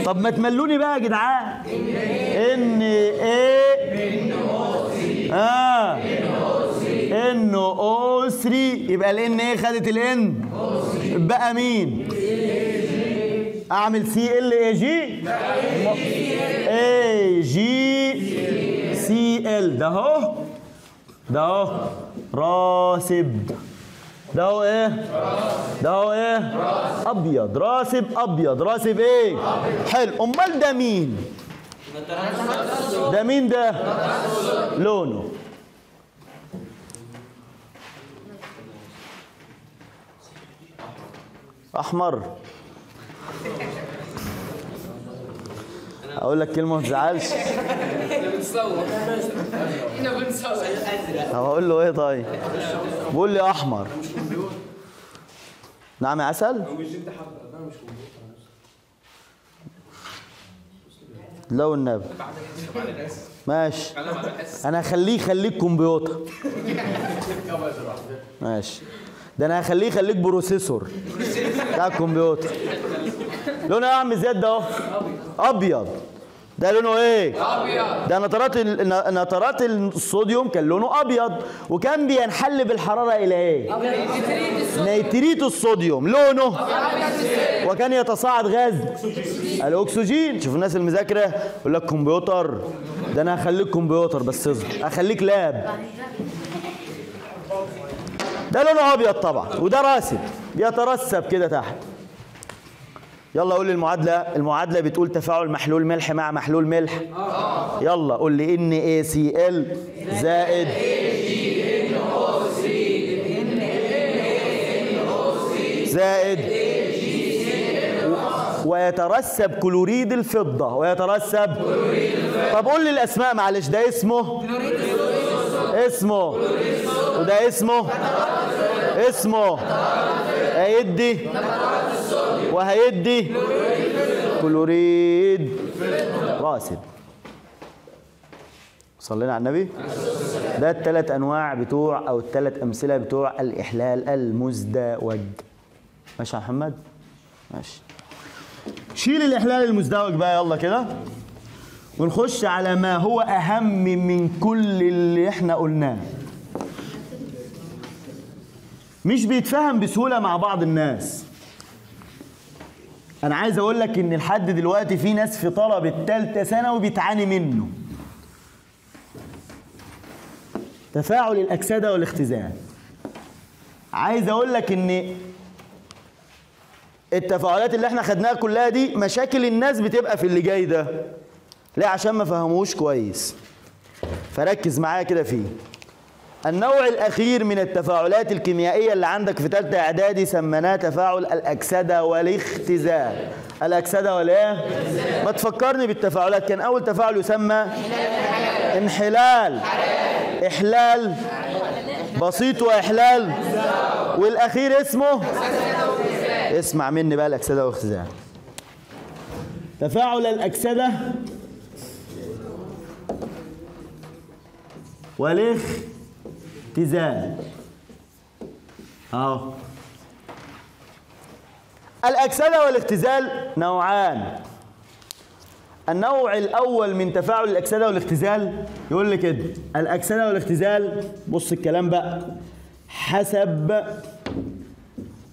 طب ما تملوني بقى يا جدعان. إن إيه؟ آه. NO3 يبقى ال Na خدت ال N؟ بقى مين؟ أعمل سي إل اي جي؟ اي جي سي إل. ده أهو. ده أهو. راسب. ده هو إيه؟ ده هو إيه؟ أبيض. راسب أبيض. راسب إيه؟ حلو. أمال ده مين؟ ده مين ده؟ لونه. أحمر. أقول لك كلمة ما تزعلش. طب أقول له إيه طيب؟ بقول لي أحمر. نعم يا عسل؟ والنبي. ماشي. أنا هخليه يخليك كمبيوتر. ماشي. ده أنا هخليه يخليك processor. بتاع الكمبيوتر لونه يا عم زياد ده أهو. أبيض. ده لونه إيه؟ أبيض. ده نترات ال- نترات الصوديوم كان لونه أبيض وكان بينحل بالحرارة إلى إيه؟ نيتريت الصوديوم. لونه. وكان يتصاعد غاز. الاكسجين شوف الناس المذاكرة يقول لك كمبيوتر. ده أنا هخليك كمبيوتر بس اصبر. هخليك lap. ده لونه أبيض طبعا وده راسب. بيترسب كده تحت. يلا قول لي المعادلة. المعادلة بتقول تفاعل محلول ملح مع محلول ملح. يلا قول لي NaCl زائد زائد ويترسب كلوريد الفضة. ويترسب طب قول لي الأسماء معلش ده اسمه اسمه وده اسمه اسمه. هيدي وهيدي كلوريد. راسب. صلينا على النبي. ده الثلاث أنواع بتوع أو الثلاث أمثلة بتوع الإحلال المزدوج. ماشي يا محمد؟ ماشي. شيل الإحلال المزدوج بقى يلا كده. ونخش على ما هو أهم من كل اللي إحنا قلناه. مش بيتفهم بسهولة مع بعض الناس. أنا عايز أقول لك ان لحد دلوقتي في ناس في طلبه ثالثه ثانوي بتعاني منه. تفاعل الاكسده والاختزال عايز أقول لك ان التفاعلات اللي إحنا خدناها كلها دي مشاكل الناس بتبقى في اللي جاي ده. ليه؟ عشان ما فهموش كويس. فركز معايا كده فيه. النوع الأخير من التفاعلات الكيميائية اللي عندك في ثالثة إعدادي سميناه تفاعل الأكسدة والاختزال. الأكسدة والإيه؟ ما تفكرني بالتفاعلات. كان أول تفاعل يسمى انحلال. إحلال. بسيط وإحلال. والأخير اسمه اسمع مني بقى الأكسدة والاختزال. تفاعل الأكسدة والاختزال أهو. الأكسدة والإختزال نوعان. النوع الأول من تفاعل الأكسدة والإختزال يقول لي كده الأكسدة والإختزال بص الكلام بقى حسب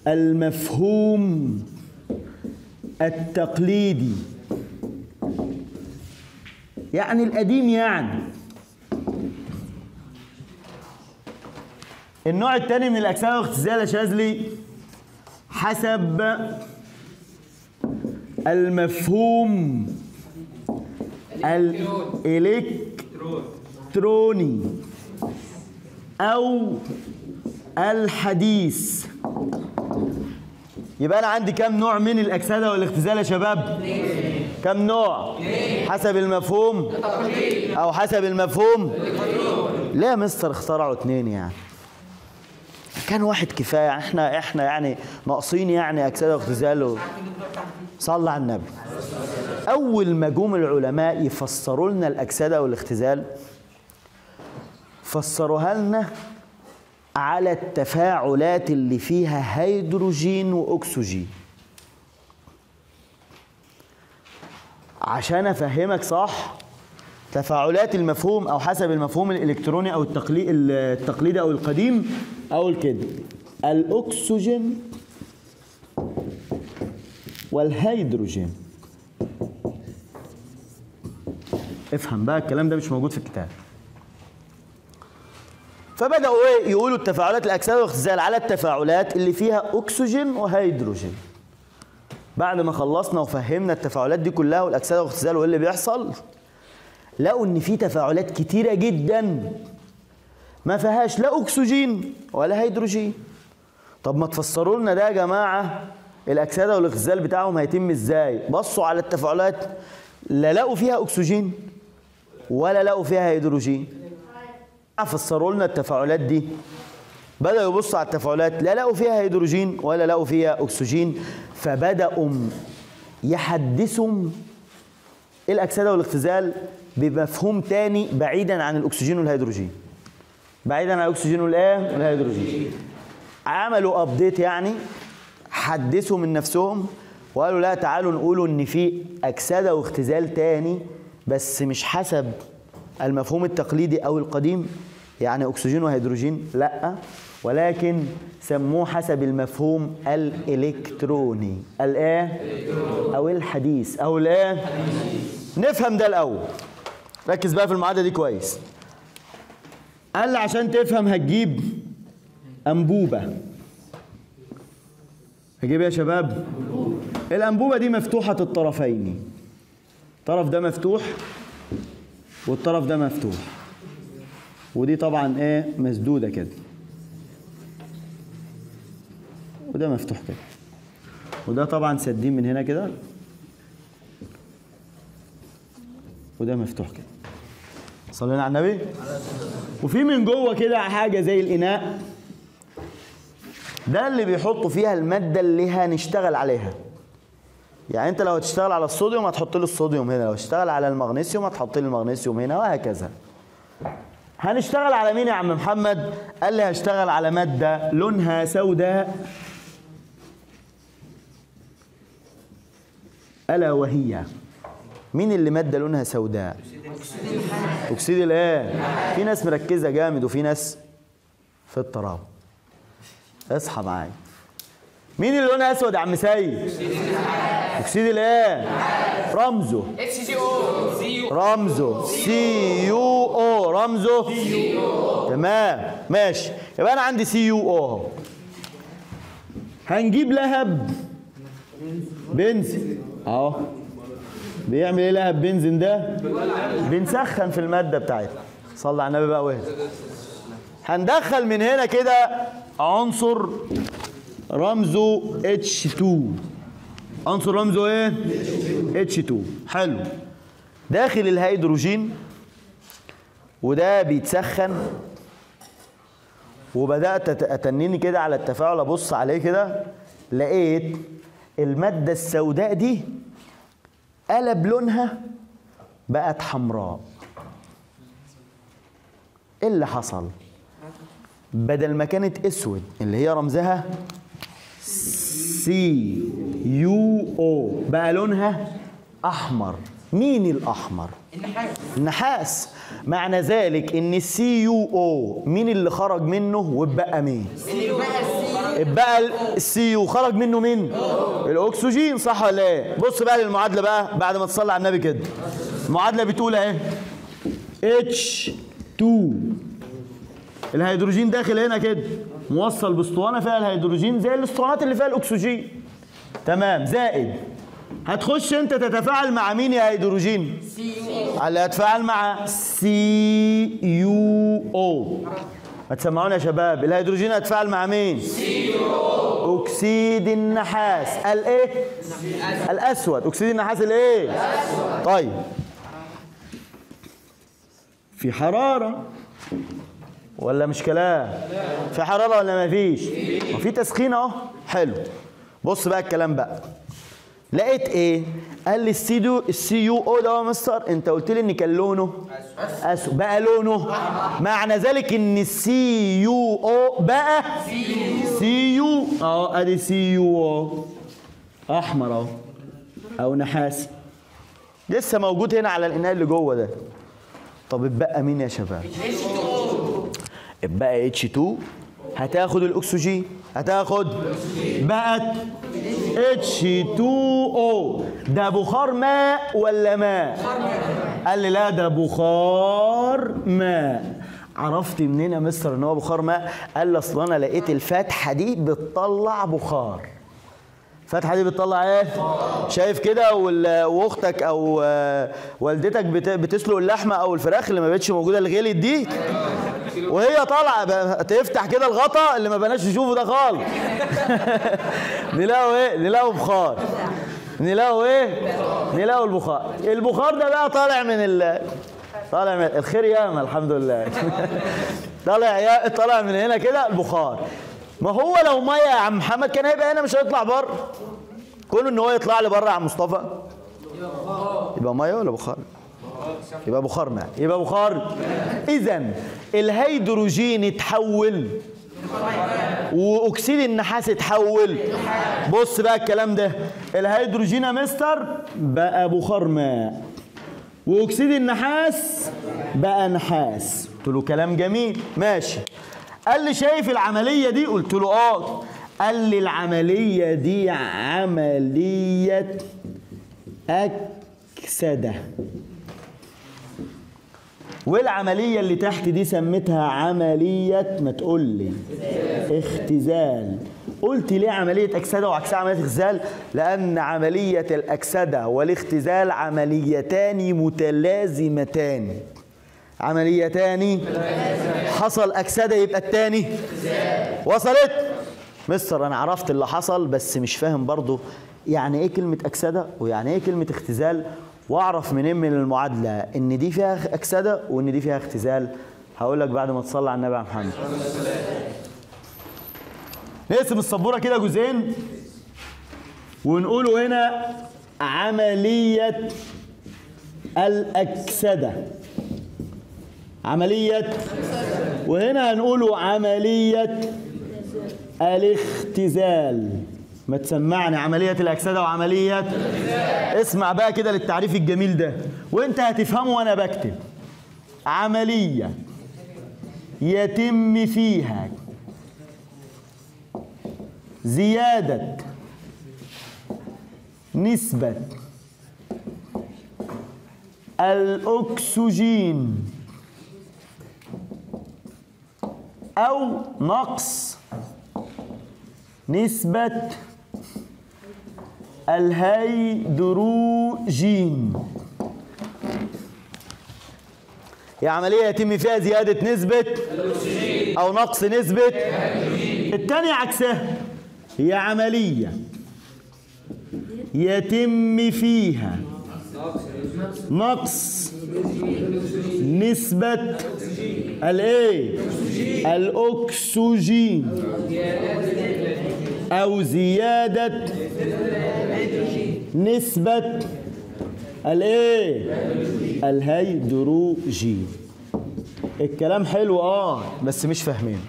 المفهوم التقليدي. يعني القديم يعني. النوع الثاني من الأكسدة والاختزال يا شاذلي حسب المفهوم الإلكتروني أو الحديث يبقى أنا عندي كم نوع من الأكسدة والاختزال يا شباب؟ كم نوع؟ حسب المفهوم أو حسب المفهوم ليه يا مستر اخترعوا اتنين يعني؟ كان واحد كفاية إحنا إحنا يعني ناقصين يعني اكسده واختزال. صلى على النبي أول ما جم العلماء يفسروا لنا الاكسده والاختزال فسروها لنا على التفاعلات اللي فيها هيدروجين وأكسجين عشان أفهمك صح تفاعلات المفهوم أو حسب المفهوم الإلكتروني أو التقليد التقليدي أو القديم أقول كده الأكسجين والهيدروجين. افهم بقى الكلام ده مش موجود في الكتاب. فبدأوا إيه؟ يقولوا التفاعلات الاكسده والاختزال على التفاعلات اللي فيها أكسجين وهيدروجين. بعد ما خلصنا وفهمنا التفاعلات دي كلها والاكسده والاختزال وإيه اللي بيحصل؟ لقوا إن في تفاعلات كتيرة جدا ما فيهاش لا أكسجين ولا هيدروجين. طب ما تفسروا لنا ده يا جماعة الأكسدة والاختزال بتاعهم هيتم إزاي؟ بصوا على التفاعلات لا لقوا فيها أكسجين ولا لقوا فيها هيدروجين. فسروا لنا التفاعلات دي. بدأوا يبصوا على التفاعلات لا لقوا فيها هيدروجين ولا لقوا فيها أكسجين. فبدأوا يحدثوا الأكسدة والاختزال بمفهوم تاني بعيدا عن الأكسجين والهيدروجين. بعيدا عن الأكسجين والإيه؟ والهيدروجين. عملوا update يعني حدثوا من نفسهم وقالوا لا تعالوا نقولوا إن في أكسدة واختزال تاني بس مش حسب المفهوم التقليدي أو القديم يعني أكسجين وهيدروجين لأ. ولكن سموه حسب المفهوم الإلكتروني. الإيه؟ أو الحديث. أو الإيه؟ نفهم ده الأول. ركز بقى في المعادلة دي كويس. قال عشان تفهم هتجيب أنبوبة. هجيب يا شباب. الأنبوبة دي مفتوحة الطرفين. الطرف ده مفتوح والطرف ده مفتوح. ودي طبعا إيه؟ مسدودة كده. وده مفتوح كده. وده طبعا سدين من هنا كده. وده مفتوح كده. صلينا على النبي. وفي من جوه كده حاجة زي الإناء. ده اللي بيحطوا فيها المادة اللي هنشتغل عليها. يعني أنت لو هتشتغل على الصوديوم هتحط له الصوديوم هنا لو هتشتغل على المغنيسيوم هتحط له المغنيسيوم هنا وهكذا. هنشتغل على مين يا عم محمد؟ قال لي هشتغل على مادة لونها سوداء. ألا وهي. مين اللي مادة لونها سوداء؟ أكسيد الايه في ناس مركزة جامد وفي ناس في التراب. اصحى معايا. مين اللي لونها أسود يا عم سيد؟ أكسيد الايه رمزه. رمزه. سي يو أو. رمزه. تمام. ماشي. يبقى أنا عندي سي يو أو أهو. هنجيب لهب. بنزين أهو. بيعمل إيه لهب بنزين ده؟ بنسخن في المادة بتاعتنا. صلي على النبي بقى وهد هندخل من هنا كده عنصر رمزه H2 عنصر رمزه إيه؟ H2 حلو. داخل الهيدروجين وده بيتسخن. وبدأت اتنيني كده على التفاعل أبص عليه كده لقيت المادة السوداء دي قلب لونها بقت حمراء. إيه اللي حصل؟ بدل ما كانت أسود اللي هي رمزها سي يو أو بقى لونها أحمر. مين الأحمر؟ النحاس النحاس معنى ذلك إن السي يو أو مين اللي خرج منه؟ واتبقى مين؟ اتبقى السي يو خرج منه مين؟ الأكسجين صح ولا إيه؟ بص بقى للمعادلة بقى بعد ما تصلي على النبي كده. المعادلة بتقول اهي H2 الهيدروجين داخل هنا كده. موصل باسطوانة فيها الهيدروجين زي الاسطوانات اللي فيها الأكسجين. تمام. زائد هتخش انت تتفاعل مع مين يا هيدروجين؟ اللي هتفاعل مع سي يو أو؟ هتسمعونا يا شباب الهيدروجين هتفاعل مع مين؟ سي يو أكسيد النحاس الايه الأسود. أكسيد النحاس الايه الأسود. طيب. في حرارة ولا مش كلام؟ في حرارة ولا ما فيش؟ في تسخين أهو. حلو. بص بقى الكلام بقى. لقيت إيه؟ قال لي السي دو السي يو أو ده يا مستر أنت قلت لي إن كان لونه أسود. بقى لونه. معنى ذلك إن السي يو أو بقى سي يو آه أدي سي يو اهو أحمر أهو. أو نحاسي لسه موجود هنا على الإناء اللي جوه ده. طب اتبقى مين يا شباب؟ اتبقى H 2 هتاخد الأكسجين. هتاخد بقت H 2 O ده بخار ماء ولا ماء؟ قال لي لا ده بخار ماء. عرفت منين يا مستر إن هو بخار ماء؟ قال لي أصل أنا لقيت الفتحه دي بتطلع بخار. الفتحه دي بتطلع إيه؟ شايف كده؟ وأختك أو والدتك بت- بتسلق اللحمة أو الفراخ اللي ما بقتش موجودة اللي دي؟ وهي طالعة تفتح كده الغطا اللي ما بقناش نشوفه ده خالص. نلاقوا إيه؟ نلاقوا بخار. نلاقوا إيه؟ نلاقوا البخار. البخار ده بقى طالع من ال طالع من الخير ياما الحمد لله. طالع يا طالع من هنا كده البخار. ما هو لو مية يا عم محمد كان هيبقى هنا مش هيطلع بره؟ كون إن هو يطلع لي بره يا عم مصطفى؟ يبقى مية ولا بخار؟ يبقى بخار ماء يبقى بخار. اذا الهيدروجين اتحول. وأكسيد النحاس اتحول. بص بقى الكلام ده. الهيدروجين يا مستر بقى بخار ماء وأكسيد النحاس بقى نحاس. قلت له كلام جميل. ماشي. قال لي شايف العملية دي؟ قلت له آه. قال لي العملية دي عملية أكسدة. والعملية اللي تحت دي سميتها عملية ما تقول لي اختزال. قلت ليه عملية أكسدة وعكسها عملية اختزال؟ لأن عملية الأكسدة والاختزال عمليتان متلازمتان. عمليتان. حصل أكسدة يبقى التاني. وصلت؟ مستر أنا عرفت اللي حصل بس مش فاهم برضه يعني إيه كلمة أكسدة ويعني إيه كلمة اختزال واعرف منين من المعادلة إن دي فيها اكسده وإن دي فيها اختزال. هقول لك بعد ما تصلي على النبي يا محمد. نقسم السبورة كده جزئين ونقوله هنا عملية الأكسدة. عملية. وهنا هنقوله عملية الاختزال. ما تسمعني عملية الأكسدة وعملية اسمع بقى كده للتعريف الجميل ده. وأنت هتفهمه وأنا بكتب. عملية يتم فيها زيادة نسبة الأكسجين أو نقص نسبة الهيدروجين. هي عملية يتم فيها زيادة نسبة أو نقص نسبة الثانية عكسها. هي عملية يتم فيها نقص نسبة الإيه؟ الأكسجين أو زيادة نسبة الإيه؟ الهيدروجين. الكلام حلو آه بس مش فاهمين.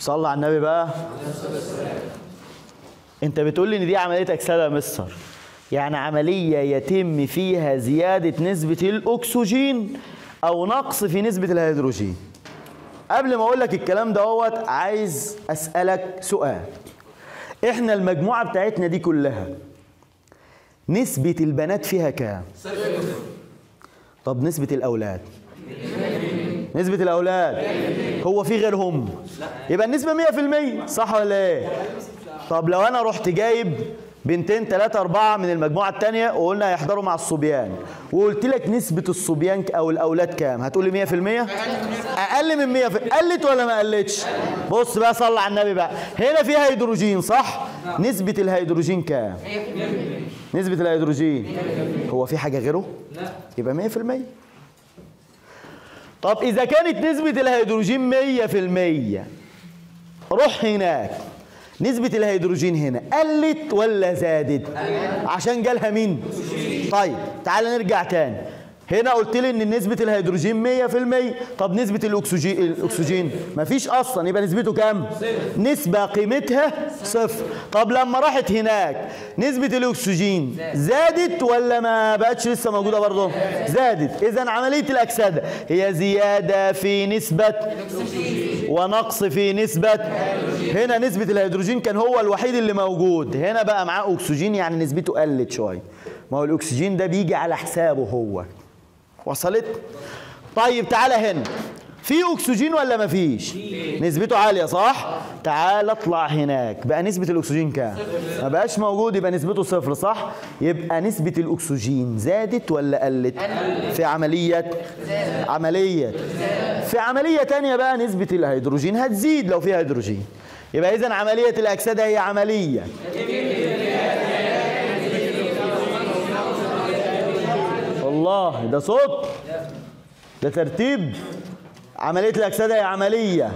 صلى على النبي بقى. أنت بتقول لي إن دي عملية أكسدة يا مستر. يعني عملية يتم فيها زيادة نسبة الأكسجين أو نقص في نسبة الهيدروجين. قبل ما أقول لك الكلام دوت عايز أسألك سؤال. إحنا المجموعة بتاعتنا دي كلها نسبة البنات فيها كام؟ طب نسبة الأولاد؟ نسبة الأولاد. هو في غيرهم؟ يبقى النسبة 100% صح ولا إيه؟ طب لو أنا رحت جايب بنتين ثلاثة أربعة من المجموعة التانية وقلنا هيحضروا مع الصبيان وقلت لك نسبة الصبيان أو الأولاد كام؟ هتقولي 100%؟ أقل من 100% قلت ولا ما قلتش؟ بص بقى صلى على النبي بقى هنا في هيدروجين صح؟ نسبة الهيدروجين كام؟ نسبة الهيدروجين هو في حاجة غيره؟ لا يبقى 100% طب إذا كانت نسبة الهيدروجين 100% روح هناك نسبة الهيدروجين هنا قلت ولا زادت؟ عشان جالها مين؟ طيب تعال نرجع تاني هنا قلت لي إن نسبة الهيدروجين 100% طب نسبة الاكسجين الأكسجين مفيش أصلا. يبقى نسبته كام؟ نسبة قيمتها صفر. طب لما راحت هناك نسبة الأكسجين زادت ولا ما بقتش لسه موجودة برضه؟ زادت. اذا عملية الأكسدة هي زيادة في نسبة ونقص في نسبة هنا نسبة الهيدروجين كان هو الوحيد اللي موجود. هنا بقى معاه أكسجين يعني نسبته قلت شوية. ما هو الأكسجين ده بيجي على حسابه هو. وصلت؟ طيب تعالى هنا في أكسجين ولا ما فيش؟ نسبته عالية صح؟ تعال اطلع هناك بقى نسبة الأكسجين كام؟ ما بقاش موجود يبقى نسبته صفر صح؟ يبقى نسبة الأكسجين زادت ولا قلت؟ في عملية عملية في عملية تانية بقى نسبة الهيدروجين هتزيد لو في هيدروجين يبقى إذا عملية الأكسدة هي عملية الله. ده صوت. ده ترتيب. عملية الأكسدة هي عملية.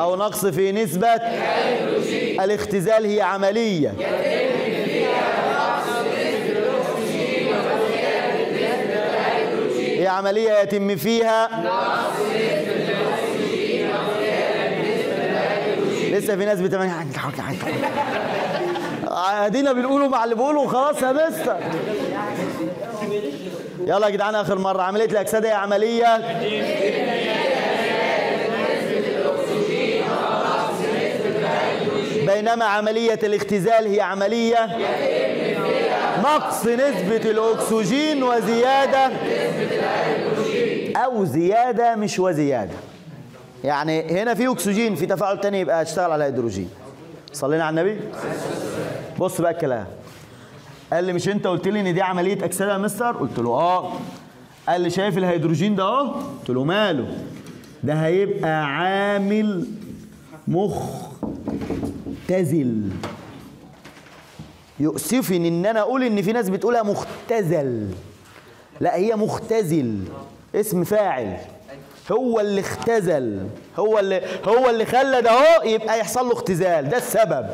أو نقص في نسبة. الاختزال هي عملية. هي عملية يتم فيها. لسه في ناس بتعمل ادينا بنقوله مع اللي بيقوله خلاص يا مستر. يلا يا جدعان آخر مرة. عملية الاكسده هي عملية. بينما عملية الاختزال هي عملية. نقص نسبة الأكسجين وزيادة. أو زيادة مش وزيادة. يعني هنا في أكسجين في تفاعل تاني يبقى هشتغل على هيدروجين. صلينا على النبي. بص بقى الكلام. قال لي مش انت قلت لي ان دي عملية اكسده يا مستر؟ قلت له آه. قال لي شايف الهيدروجين ده أهو؟ قلت له ماله؟ ده هيبقى عامل مختزل. يؤسفني إن أنا أقول إن في ناس بتقولها مختزل. لا هي مختزل. اسم فاعل. هو اللي اختزل. هو اللي هو اللي خلى ده أهو يبقى يحصل له اختزال. ده السبب.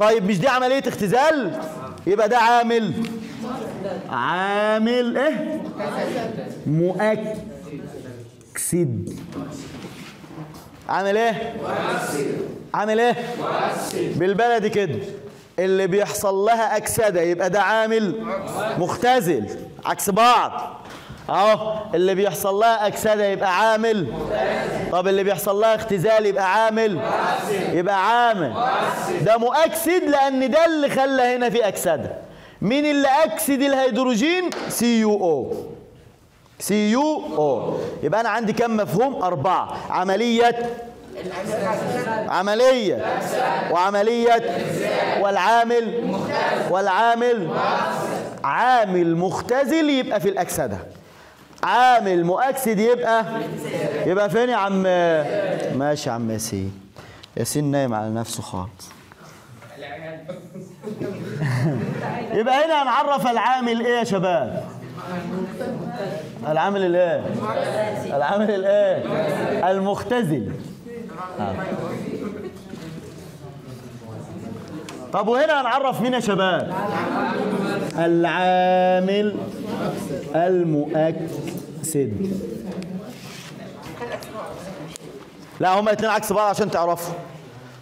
طيب مش دي عملية اختزال؟ يبقى ده عامل. عامل إيه؟ مؤكسد. عامل إيه؟ عامل إيه؟ بالبلدي كده. اللي بيحصل لها أكسدة يبقى ده عامل مختزل عكس بعض. أهو اللي بيحصل لها اكسده يبقى عامل. طب اللي بيحصل لها اختزال يبقى عامل. يبقى عامل. ده مؤكسد لأن ده اللي خلى هنا في اكسده مين اللي أكسد الهيدروجين؟ سي يو أو. سي يو أو. يبقى أنا عندي كم مفهوم؟ أربعة. عملية عملية وعملية والعامل والعامل عامل مختزل يبقى في الاكسده عامل مؤكسد يبقى يبقى فين يا عم؟ ماشي يا عم ياسين ياسين نايم على نفسه خالص. يبقى هنا هنعرف العامل إيه يا شباب؟ العامل الإيه؟ العامل الإيه؟ المختزل. طب وهنا هنعرف مين يا شباب؟ العامل المؤكسد. لا هما الاثنين عكس بعض عشان تعرفوا.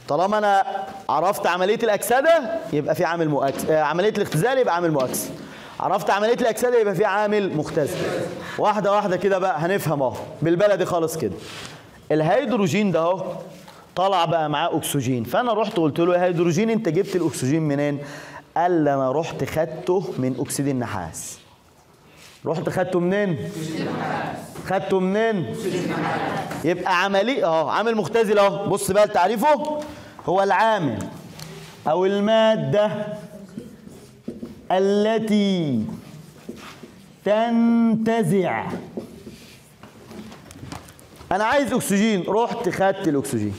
طالما أنا عرفت عملية الأكسدة يبقى في عامل مؤكسد آه، عملية الاختزال يبقى عامل مؤكسد عرفت عملية الأكسدة يبقى في عامل مختزل. واحدة واحدة كده بقى هنفهم أهو. بالبلدي خالص كده. الهيدروجين ده أهو طلع بقى معاه أكسجين. فأنا رحت قلت له يا هيدروجين أنت جبت الأكسجين منين؟ قال لي أنا رحت خدته من أكسيد النحاس. رحت خدته منين؟ خدته منين؟ يبقى عملي آه عامل مختزل اهو. بص بقى تعريفه هو العامل أو المادة التي تنتزع. أنا عايز أكسجين. رحت خدت الأكسجين.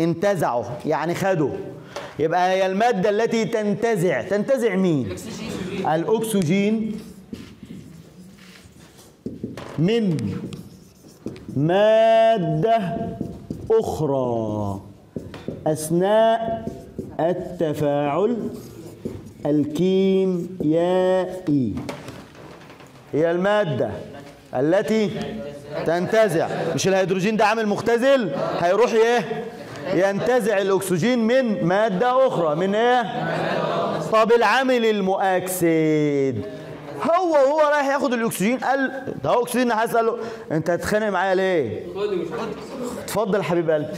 انتزعه يعني خده. يبقى هي المادة التي تنتزع. تنتزع مين؟ الأكسجين من مادة أخرى أثناء التفاعل الكيميائي. هي المادة التي تنتزع. مش الهيدروجين ده عامل مختزل؟ هيروح إيه؟ ينتزع الأكسجين من مادة أخرى. من إيه؟ طب العامل المؤكسد. هو وهو رايح ياخد الأكسجين قال ده هو أكسجين نحاس قال له أنت هتتخانق معايا ليه؟ اتفضل يا حبيب قلبي.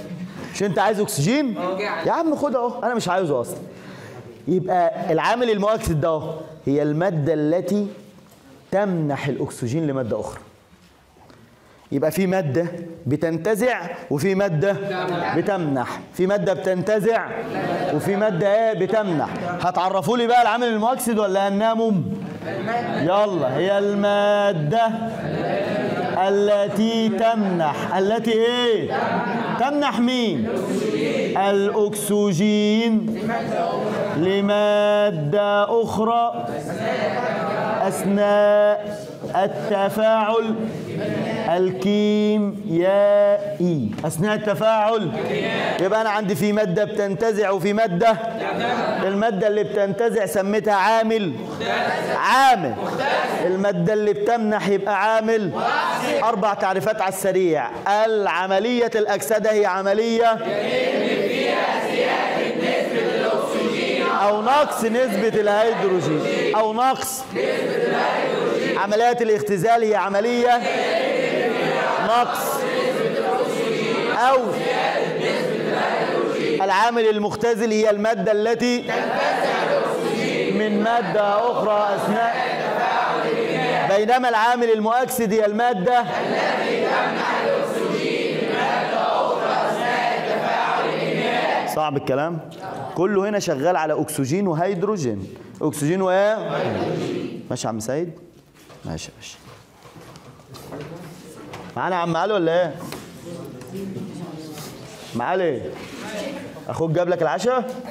مش أنت عايز أكسجين؟ يا عم خد أهو أنا مش عايزه أصلا. يبقى العامل المؤكسد ده هي المادة التي تمنح الأكسجين لمادة أخرى. يبقى في مادة بتنتزع وفي مادة بتمنح. في مادة بتنتزع وفي مادة إيه؟ بتمنح. هتعرفوا لي بقى العامل المؤكسد ولا النامم يلا هي المادة التي تمنح. التي إيه؟ تمنح مين؟ الأكسجين لمادة أخرى. أثناء التفاعل. الكيميائي أثناء التفاعل. يبقى أنا عندي في مادة بتنتزع وفي مادة المادة اللي بتنتزع سميتها عامل. عامل. المادة اللي بتمنح يبقى عامل. أربع تعريفات على السريع. العملية الأكسدة هي عملية أو نقص نسبة الهيدروجين. أو نقص عمليات الاختزال هي عملية. نقص أو العامل المختزل هي المادة التي من مادة أخرى أثناء. بينما العامل المؤكسد هي المادة. صعب الكلام؟ كله هنا شغال على أكسجين وهيدروجين. أكسجين وإيه؟ ماشي يا عم سيد ماشي ماشي معانا يا عم علي ولا إيه؟ معالي أخوك جاب لك العشاء؟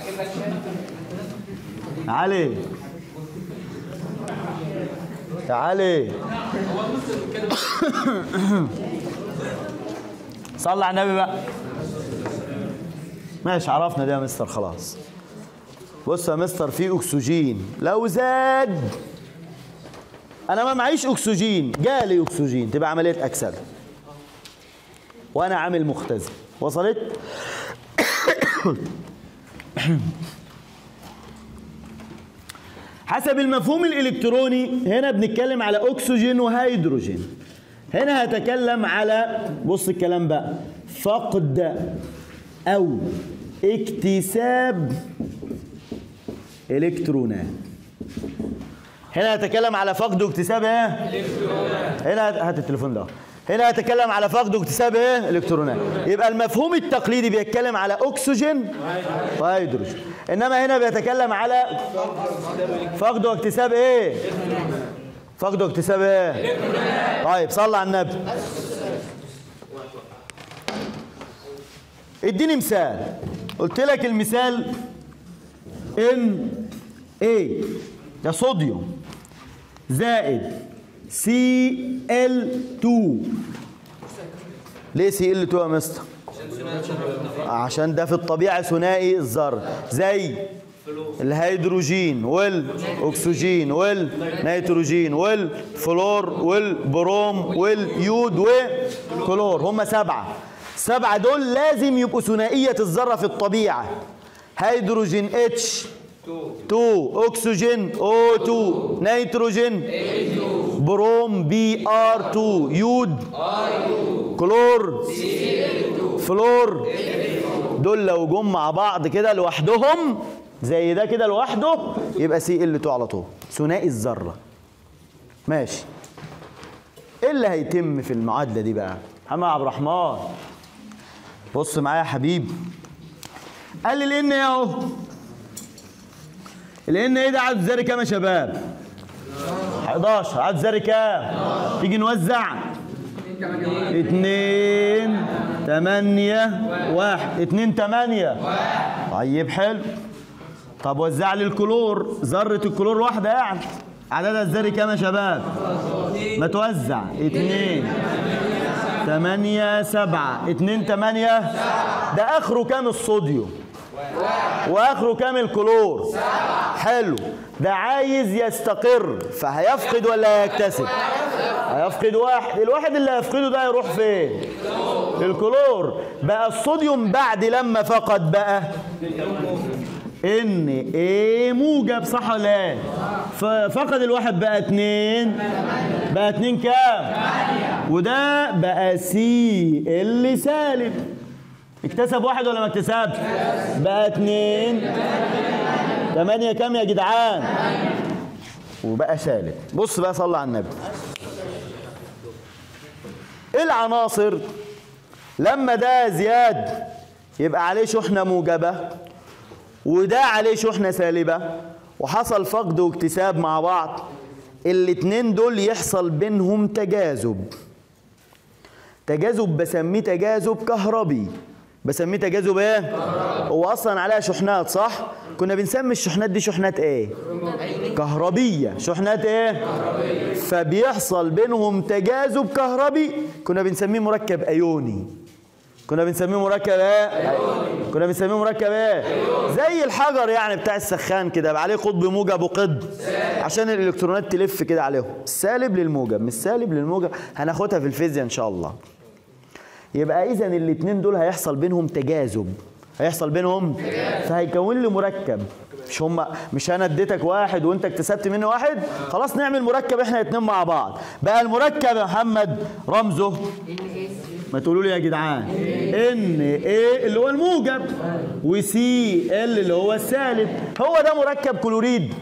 علي تعالي. صلى على النبي بقى. ماشي عرفنا ده يا مستر خلاص. بص يا مستر في أكسجين. لو زاد أنا ما معيش أكسجين. جالي أكسجين. تبقى عملية اكسده وأنا عامل مختزل. وصلت؟ حسب المفهوم الإلكتروني هنا بنتكلم على أكسجين وهيدروجين. هنا هتكلم على بص الكلام بقى فقد أو اكتساب إلكترونات. هنا هتكلم على فقد واكتساب إيه؟ هنا هات التليفون ده. هنا هتكلم على فقد واكتساب إيه؟ إلكترونات. يبقى المفهوم التقليدي بيتكلم على أكسجين وهيدروجين. إنما هنا بيتكلم على فقد واكتساب إيه؟ فقد واكتساب إيه؟ طيب صلى على النبي. اديني مثال. قلت لك المثال ان إيه ده صوديوم زائد Cl 2 ليه Cl 2 يا مستر؟ عشان ده في الطبيعة ثنائي الذره زي الهيدروجين والأكسجين والنيتروجين والفلور والبروم واليود وكلور هم سبعة. السبعه دول لازم يبقوا ثنائية الذرة في الطبيعة. هيدروجين H 2 أكسجين O 2 نيتروجين بروم Br 2 يود. كلور. فلور. دول لو جم مع بعض كده لوحدهم زي ده كده لوحده يبقى Cl 2 على طول. ثنائي الذرة. ماشي. إيه اللي هيتم في المعادلة دي بقى؟ محمد عبد الرحمن. بص معايا يا حبيبي قال لي الإن إيه أهو؟ الإن إيه ده؟ عدد ذري كام يا شباب؟ 11 عدد ذري كام؟ تيجي نوزع. 2 8 1 2 8 طيب حلو. طب وزع لي الكلور. ذرة الكلور واحدة يعني. عددها الذري كام يا شباب؟ ما توزع. 2 تمانية سبعة اتنين تمانية. ده آخره كام الصوديوم وآخره كام الكلور؟ حلو. ده عايز يستقر. فهيفقد ولا هيكتسب؟ هيفقد واحد. الواحد اللي هيفقده ده هيروح فين؟ الكلور. بقى الصوديوم بعد لما فقد بقى إن إيه موجب صح ولا إيه ففقد الواحد بقى اتنين. بقى اتنين كام؟ وده بقى سي اللي سالب. اكتسب واحد ولا ما اكتسبش؟ بقى اتنين. تمانية كام يا جدعان؟ وبقى سالب. بص بقى صلى على النبي. العناصر؟ لما ده زياد يبقى عليه شحنة موجبة. وده عليه شحنة سالبة وحصل فقد واكتساب مع بعض. الاتنين دول يحصل بينهم تجاذب. تجاذب بسميه تجاذب كهربي. بسميه تجاذب إيه؟ هو أصلا عليها شحنات صح؟ كنا بنسمي الشحنات دي شحنات إيه؟ كهربية. شحنات إيه؟ فبيحصل بينهم تجاذب كهربي. كنا بنسميه مركب أيوني. كنا بنسميه مركب إيه؟ كنا بنسميه مركب إيه؟ زي الحجر يعني بتاع السخان كده عليه قطب موجب وقطب عشان الإلكترونات تلف كده عليهم. السالب للموجب من السالب للموجب هناخدها في الفيزياء إن شاء الله. يبقى إذا الاثنين دول هيحصل بينهم تجاذب. هيحصل بينهم فهيكون لي مركب. مش هم مش أنا اديتك واحد وأنت اكتسبت مني واحد؟ خلاص نعمل مركب إحنا الاثنين مع بعض. بقى المركب يا محمد رمزه. ما تقولوا لي يا جدعان. إن إيه اللي هو الموجب وسي ال اللي هو السالب. هو ده مركب كلوريد.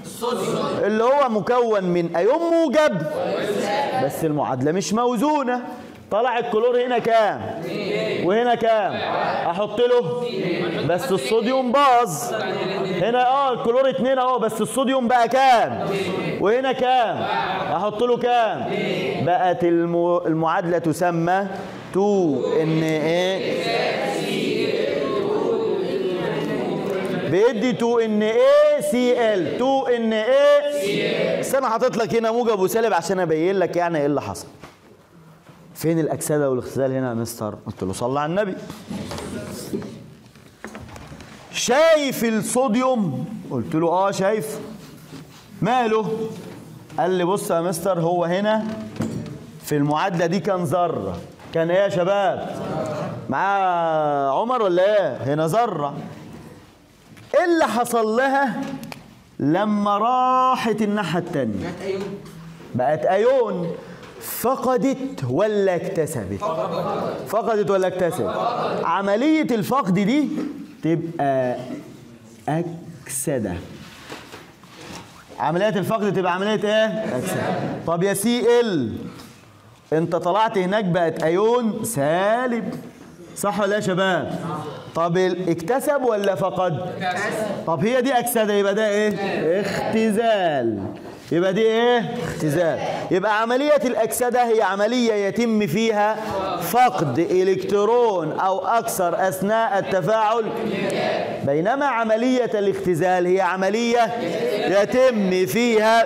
اللي هو مكون من ايون موجب. بس المعادلة مش موزونة. طلع الكلور هنا كام؟ وهنا كام؟ أحط له. بس الصوديوم باظ. هنا آه الكلور اتنين أهو بس الصوديوم بقى كام؟ وهنا كام؟ أحط له كام؟ بقت. المعادلة تسمى 2 ان إيه بيدي 2 ان إيه سي ال 2 ان إيه بس أنا حاطط لك هنا موجب وسالب عشان أبين لك يعني إيه اللي حصل. فين الاكسده والاختزال هنا يا مستر؟ قلت له صلى على النبي. شايف الصوديوم؟ قلت له آه شايف. ماله؟ قال لي بص يا مستر هو هنا في المعادله دي كان ذرة. كان إيه يا شباب؟ معاه عمر ولا إيه؟ هنا ذرة. إيه اللي حصل لها لما راحت الناحية التانية؟ بقت أيون. فقدت ولا اكتسبت؟ فقدت ولا اكتسبت. عملية الفقد دي تبقى أكسدة. عملية الفقد تبقى عملية إيه؟ أكسدة. طب يا سي إل انت طلعت هناك بقت ايون سالب صح ولا يا شباب؟ طب اكتسب ولا فقد؟ طب هي دي اكسده يبقى ده إيه؟ اختزال يبقى دي إيه؟ اختزال يبقى عملية الأكسدة هي عملية يتم فيها فقد إلكترون أو أكثر أثناء التفاعل بينما عملية الاختزال هي عملية يتم فيها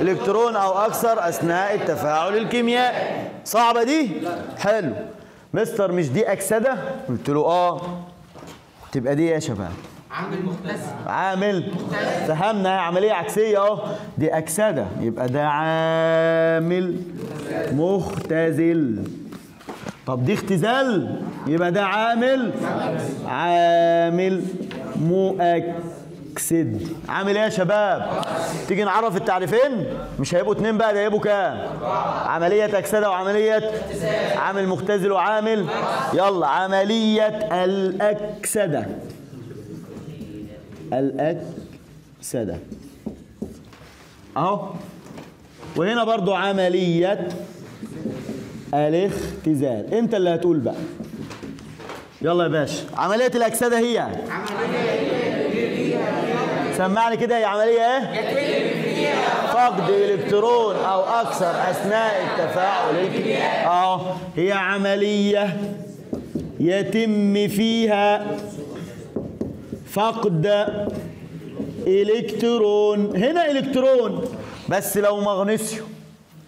إلكترون أو أكثر أثناء التفاعل الكيميائي. صعبة دي؟ حلو. مستر مش دي أكسدة؟ قلت له آه. تبقى دي إيه يا شباب. عامل مختزل عامل. فهمنا هي عملية عكسية أهو. دي أكسدة. يبقى ده عامل مختزل. طب دي اختزال. يبقى ده عامل. عامل مؤكسد عامل إيه يا شباب؟ تيجي نعرف التعريفين؟ مش هيبقوا اتنين بقى ده هيبقوا كام؟ عملية أكسدة وعملية عامل مختزل وعامل. يلا عملية الأكسدة. الأكسدة. أهو. وهنا برضو عملية الاختزال. أنت اللي هتقول بقى. يلا يا باشا. عملية الأكسدة هي. سمعني كده هي عملية. إيه؟ فقد إلكترون أو أكثر أثناء التفاعل. أهو هي عملية يتم فيها فقد الكترون هنا إلكترون بس لو مغنيسيوم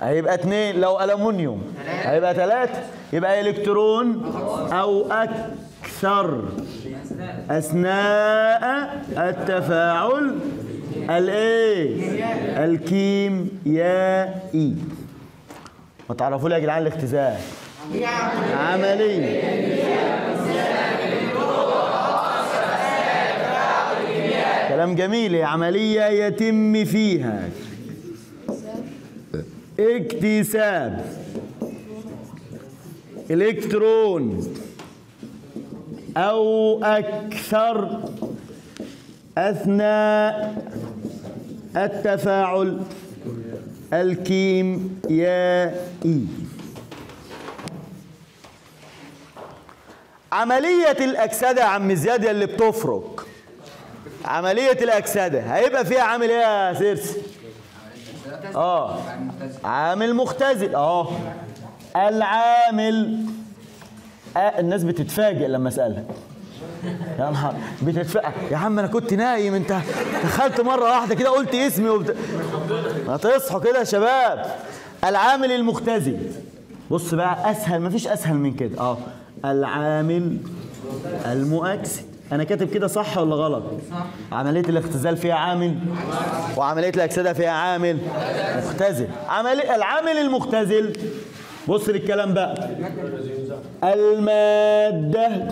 هيبقى اتنين لو ألمونيوم هيبقى تلاتة يبقى إلكترون أو أكثر. أثناء التفاعل الإيه؟ الكيميائي ما تعرفوا لي يا جدعان الاختزال؟ عملية. كلام جميل هي عملية يتم فيها. اكتساب. الكترون أو أكثر أثناء التفاعل. الكيميائي عملية الأكسدة يا عم زياد اللي بتفرك. عملية الأكسدة. هيبقى فيها عامل إيه يا سيرسي؟ آه. عامل مختزل. آه. العامل آه الناس بتتفاجئ لما أسألها. يا نهار بتتفاجئ. يا عم أنا كنت نايم أنت دخلت مرة واحدة كده قلت اسمي وبت... ما تصحوا كده يا شباب. العامل المختزل بص بقى أسهل مفيش أسهل من كده. آه العامل المؤكسد أنا كاتب كده صح ولا غلط؟ صح. عملية الاختزال فيها عامل وعملية الأكسدة فيها عامل مختزل عمليه العامل المختزل بص للكلام بقى. المادة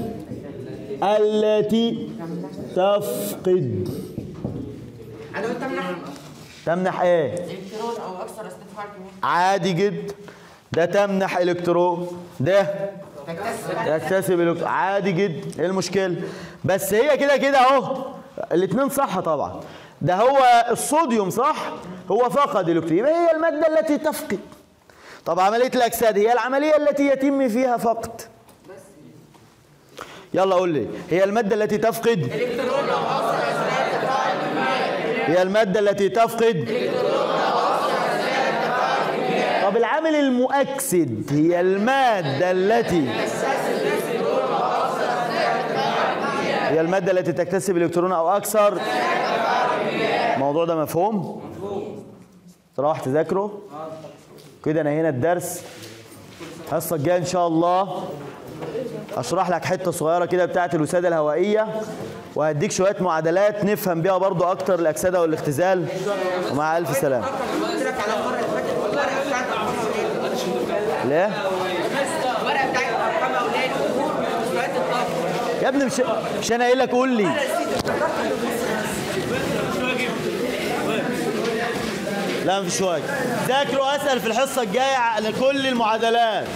التي تفقد. تمنح. إيه؟ إلكترون أو أكثر استفاعل كيميائي عادي جدا ده تمنح إلكترون. ده تكتسب. إلكترون. عادي جدا إيه المشكلة؟ بس هي كده كده أهو. الاثنين صح طبعا. ده هو الصوديوم صح؟ هو فقد إلكترون. يبقى هي المادة التي تفقد. طب عملية الاكسده هي العملية التي يتم فيها فقد يلا قول لي هي المادة التي تفقد؟ هي المادة التي تفقد؟ طب العامل المؤكسد هي المادة التي هي المادة التي تكتسب الكترون أو أكثر؟ الموضوع ده مفهوم؟ تروح تذاكره. كده أنا هنا الدرس. الحصة الجاية إن شاء الله. أشرح لك حتة صغيرة كده بتاعة الوسادة الهوائية وهديك شوية معادلات نفهم بيها برضو أكتر الأكسدة والاختزال ومع ارقام أولاد ليه؟ يا ابني مش أنا قايل لك قول لي. لا مفيش وقت ذاكروا اسال في الحصة الجاية على كل المعادلات.